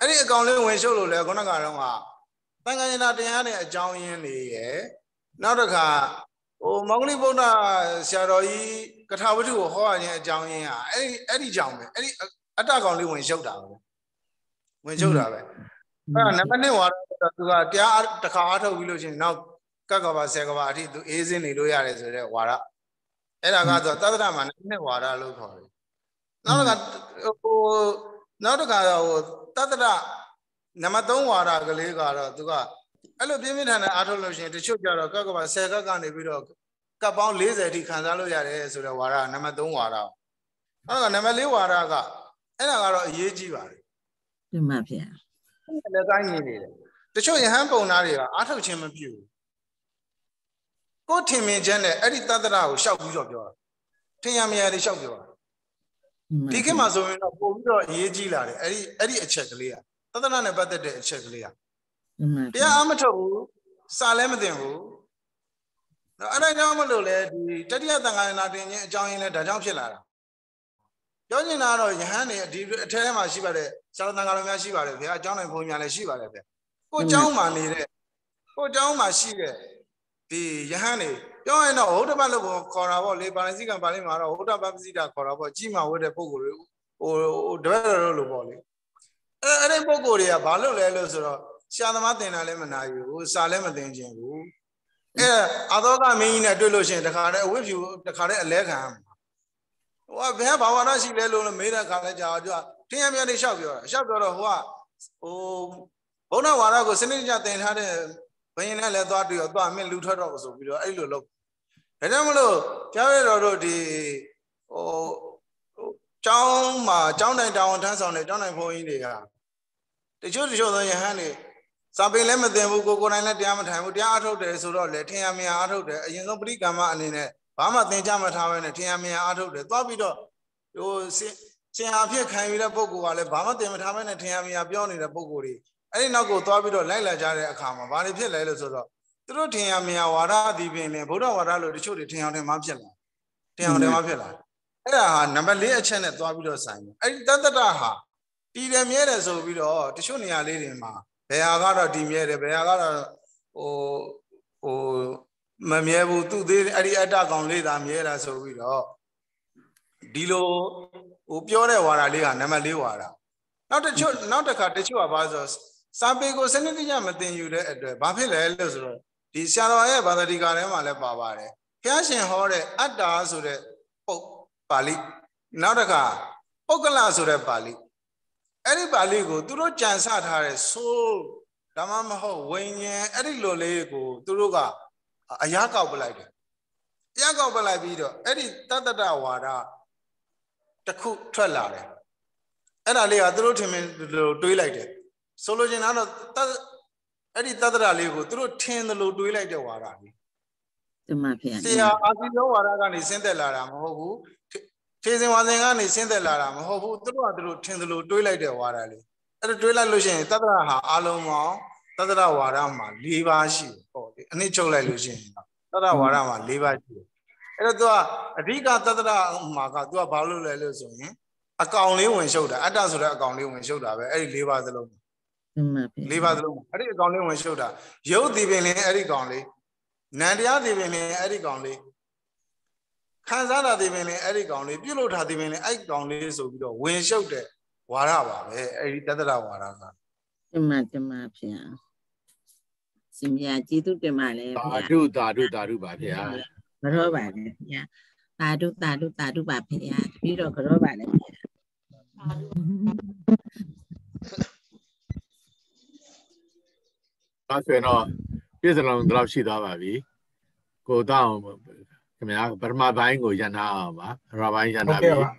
အဲ့ဒီအကောင်လေးဝင်ရှုပ်လို့လဲခုနကတော့ကတန်ခါရင်တာတရားနဲ့အကြောင်းရင်းနေရဲ့နောက်တစ်ခါ ဟိုမောင်္ဂလိဗုဒ္ဓဆရာတော်ကြီးကထာဝတ္ထုကိုဟောရခြင်းအကြောင်းရင်းဟာအဲ့ဒီအဲ့ဒီကြောင့်ပဲအဲ့ဒီအတ္တကောင်လေးဝင်ရှုပ်တာပဲဝင်ရှုပ်တာပဲအဲ့ဒါနံပါတ်1ဝါတော့သူကတရားတစ်ခါအားထုတ်ပြီးလို့ချင်းနောက်ကကဘာဆယ်ကဘာအထိသူအေးစင်းနေလို့ရတယ်ဆိုတဲ့ဝါဒအဲ့ဒါကဆိုသတ္တရမှာနှစ်ဝါဒလို့ခေါ်တယ်နောက်တစ်ခါဟိုနောက်တစ်ခါဟိုတတ္တရနံပါတ်3ဝါဒကလေးကတော့သူက အဲ့လိုပြင်းပြင်းထန်ထန်အားထုတ်လို့ရှိရင်တချို့ကြတော့ကကဘာ10ကကနေပြီးတော့ကပ်ပေါင်း40အထိခံစားလို့ရတယ်ဆိုတဲ့ဝါဒနံပါတ်3ဝါဒအဲ့ဒါနံပါတ်4ဝါဒကအဲ့ဒါကတော့အရေးကြီးပါတယ်ဒီမှာဗျာလည်းကိုင်းနေနေတယ်တချို့ယဟန်ပုံသားတွေကအားထုတ်ခြင်းမပြုဘူးကိုထင်မြင်ချက်နဲ့အဲ့ဒီတတ္တရကိုရှောက်ပြီးတော့ပြောတာထင်ရမရတွေရှောက်ပြောတာဒီခေတ်မှာဆိုရင်တော့ပို့ပြီးတော့အရေးကြီးလာတယ်အဲ့ဒီအဲ့ဒီအချက်ကလေးကတတ္တရနဲ့ပတ်သက်တဲ့အချက်ကလေးကဒီမှာ တရားအမထုတ်ဘူးစာလည်းမသိဘူးနော်အဲ့ဒါကြောင့်မလို့လဲဒီတတိယသံဃာနာတင်ခြင်းအကြောင်းရင်းလဲဒါကြောင့်ဖြစ်လာတာပြောချင်တာကတော့ယဟန်နေဒီအထဲထဲမှာရှိပါတယ်ဆရာသံဃာတော်များရှိပါတယ်ဗျာအကြောင်းနိုင်ဘုန်းကြီးများလည်းရှိပါတယ်ဗျာကိုအကြောင်းမှာနေတဲ့ကိုအကြောင်းမှာရှိတဲ့ဒီယဟန်နေပြောရင်တော့ဟုတ်တပတ်လို့ခေါ်တာပေါ့လေပါရစီကံပါဠိမှာတော့ဟုတ်တပတ်ပစီတာခေါ်တာပေါ့ကြီးမှာဝတ်တဲ့ပုံကိုယ်တွေဟိုတပတ်တော်လို့ပေါ့လေအဲ့အဲ့ဒီပုံကိုယ်တွေကဘာလို့လဲလို့ဆိုတော့ ရှာသမားတင်တာလည်းမနာယူဘူးစာလည်းမတင်ခြင်းဘူးအဲအာသောကမင်းကြီးနဲ့တွေ့လို့ရှိရင်တခါတည်းအဝိဖြူတခါတည်းအလဲခံဟိုကဘယ်ဘာဝရရှိလဲလို့မေးတဲ့ခါလဲကြာသူကတင်းရမြတ်လေးလျှောက်ပြောတာလျှောက်ပြောတော့ဟိုကဟိုဘုန်းတော်ဝါဒကိုစနစ်တကျတင်ထားတဲ့ဘယင်နဲ့လည်းသွားတွေ့ရောသွားမင်းလူထွက်တော့ဆိုပြီးတော့အဲ့လိုလုပ်ဒါကြောင့်မလို့ကျောင်းရတော်တို့ဒီဟိုကျောင်းမှာကျောင်းတိုင်တာဝန်ထမ်းဆောင်တဲ့ကျောင်းတိုင်ဘုန်းကြီးတွေကတချို့တချို့သောယဟန်တွေ စာပေလည်းမသိဘူးကိုကိုယ်တိုင်လည်းတရားမထိုင်ဘူးတရားအထုတ်တယ်ဆိုတော့လေထင်ရမြင်အထုတ်တယ်အရင်ဆုံးပရိကမ္မအနေနဲ့ဘာမှသင်ကြမထားဘဲနဲ့ထင်ရမြင်အထုတ်တယ်သွားပြီးတော့ဟိုစင်ဟာဖြစ်ခံရတဲ့ပုံကောကလည်းဘာမှသင်မထားဘဲနဲ့ထင်ရမြင်ပြောနေတဲ့ပုံကိုတွေအဲ့ဒီနောက်ကိုသွားပြီးတော့လိုက်လာကြတဲ့အခါမှာဘာတွေဖြစ်လဲလို့ဆိုတော့သူတို့ထင်ရမြင်ဝါဒဒီပင်နဲ့ဗုဒ္ဓဝါဒလို့တချို့တွေထင်အောင်ထင်မှဖြစ်လာထင်အောင်ထင်မှဖြစ်လာအဲ့ဒါဟာနံပါတ်၄အချက်နဲ့သွားပြီးတော့ဆိုင်တယ်အဲ့ဒီတတ္တရဟာတည်တယ်မြဲတယ်ဆိုပြီးတော့တချို့နေရာလေးတွေမှာ ဘယ်ဟာကတော့ဒီမြဲတယ်ဘယ်ဟာကတော့ဟိုဟိုမမြဲဘူးသူသေးအဲ့ဒီအတ္တကောင်လေးသာမြဲတာဆိုပြီးတော့ဒီလိုဟိုပြောတဲ့ဝါဒလေးကနံပါတ်၄ဝါဒနောက်တစ်ချို့နောက်တစ်ခါတချို့ကဘာဆိုစာပေကိုစနစ်တကျမသိယူတဲ့အတွက်ဘာဖြစ်လဲလို့ဆိုတော့ဒီဆရာတော်ရဲ့ဘာသာတိကာထဲမှာလည်းပါပါတယ်ဘုရားရှင်ဟောတဲ့အတ္တာဆိုတဲ့ပုတ်ပါဠိနောက်တစ်ခါပုဂ္ဂလဆိုတဲ့ပါဠိ အဲ့ဒီပါဠိကိုသူတို့ကြံစထားတဲ့ဆိုးဒါမှမဟုတ်ဝိညာဉ်အဲ့ဒီလိုလေးကိုသူတို့ကအရာကောက်ပလိုက်တယ်အရာကောက်ပလိုက်ပြီးတော့အဲ့ဒီတတ္တတဝါဒတစ်ခုထွက်လာတယ်အဲ့ဒါလေးကသူတို့ထင်မြင်လို့တွေးလိုက်တယ်ဆိုလိုချင်တာတော့အဲ့ဒီတတ္တရလေးကိုသူတို့ထင်တယ်လို့တွေးလိုက်တဲ့ဝါဒလေးဒီမှာဗျာဆရာအာစီယောဝါဒကနေဆင်းသက်လာတာမဟုတ်ဘူး ထေစင်ဝါစင်ကနေဆင်းသက်လာတာမဟုတ်ဘူးသူတို့ကသူတို့ထင်တယ်လို့တွေးလိုက်တဲ့ဝါဒလေးအဲ့ဒါတွေးလိုက်လို့ရှိရင်တတ္တရဟာအလုံးပေါင်းတတ္တရဝါဒမှာ၄ပါးရှိတယ်ပေါ့လေအနည်းချုပ်လိုက်လို့ရှိရင်တတ္တရဝါဒမှာ၄ပါးရှိတယ်အဲ့တော့ तू ကအဓိကတတ္တရမှာက तू ကဘာလို့လဲလို့ဆိုရင်အကောင်လေးဝင်ရှုပ်တာအတ္တဆိုတဲ့အကောင်လေးဝင်ရှုပ်တာပဲအဲ့ဒီ၄ပါးစလုံးဒီမှာဗျာ၄ပါးစလုံးအဲ့ဒီအကောင်လေးဝင်ရှုပ်တာရုပ်ဒီပင်လင်းအဲ့ဒီကောင်လေးနန္တရားဒီပင်လင်းအဲ့ဒီကောင်လေး ခံစားတာဒီပင်လေအဲ့ဒီကောင်လေးပြုတ်လို့ထားဒီပင်လေအဲ့ကောင်လေးဆိုပြီးတော့ဝင်ရှုပ်တဲ့ဝါရပါပဲအဲ့ဒီတတ္တရဝါရကတင်ပါတင်ပါဖေဟာရှင်မြတ်ကျေးဇူးတင်ပါလေဖေသာဟာဓုသာဓုသာဓုပါဗျာကြောပါလေဖေဟာသာဓုသာဓုသာဓုပါဖေဟာပြီးတော့ကြောပါလေဖေဟာဒါဆိုရင်တော့ပြည့်စုံလုံးတော့ရှိသွားပါပြီကိုတောင်း ခင်ဗျာပထမပိုင်းကိုရန်နာအောင်ပါပထမပိုင်းရန်ဟုတ်နာပြီကဲ့ပါ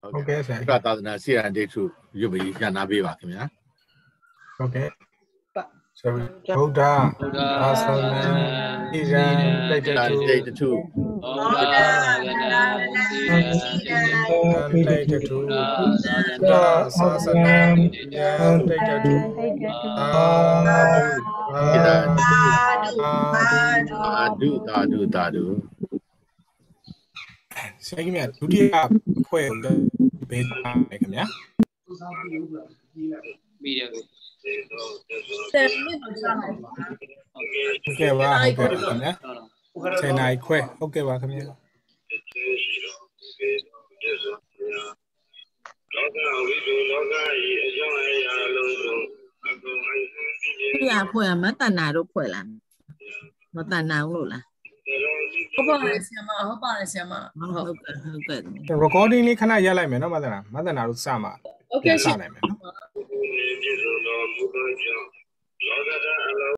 ဟုတ်ဟုတ်ကဲ့ကဲ့ဆရာကသာသနာစီရန်ဒိတ်ထုရုပ်ပြီးရန်နာပေးပါခင်ဗျာဟုတ်ကဲ့ဆိုဗုဒ္ဓဘုရားအာသနာဣရံလက်တဒါတုဒိတ်ထုဘောဓာရဏစီရတိလက်တတုသာသသာနာသာသနာယံလက်တတုသိတ္တတုသာဓုသာဓုသာဓုသာဓုသာဓု ဆရာကြီးမြတ်ဒုတိယအဖွဲ့ကိုဘယ်သားလဲခင်ဗျာပြီးရပြီတယ်မြင့်တော့စားနိုင်ပါဟုတ်ကဲ့ပါဟုတ်ကဲ့ပါခင်ဗျာဆယ်နိုင်ခွဲဟုတ်ကဲ့ပါခင်ဗျာလောကဝိတုလောကဤအကြောင်းအရာလုံးစုံအကုန်အစင်းပြည့်ဒီရဖွဲ့မတနာတို့ဖွဲ့လားမတနာဘူးလို့လား ဟုတ်ပါတယ်ဆရာမဟုတ်ပါတယ်ဆရာမဟုတ်ကဲ့ဟုတ်ကဲ့ recording လေးခဏရပ်လိုက်မယ်နော်မသနာမသနာတို့စမှာ okay ရှင်စနိုင်မယ်နော်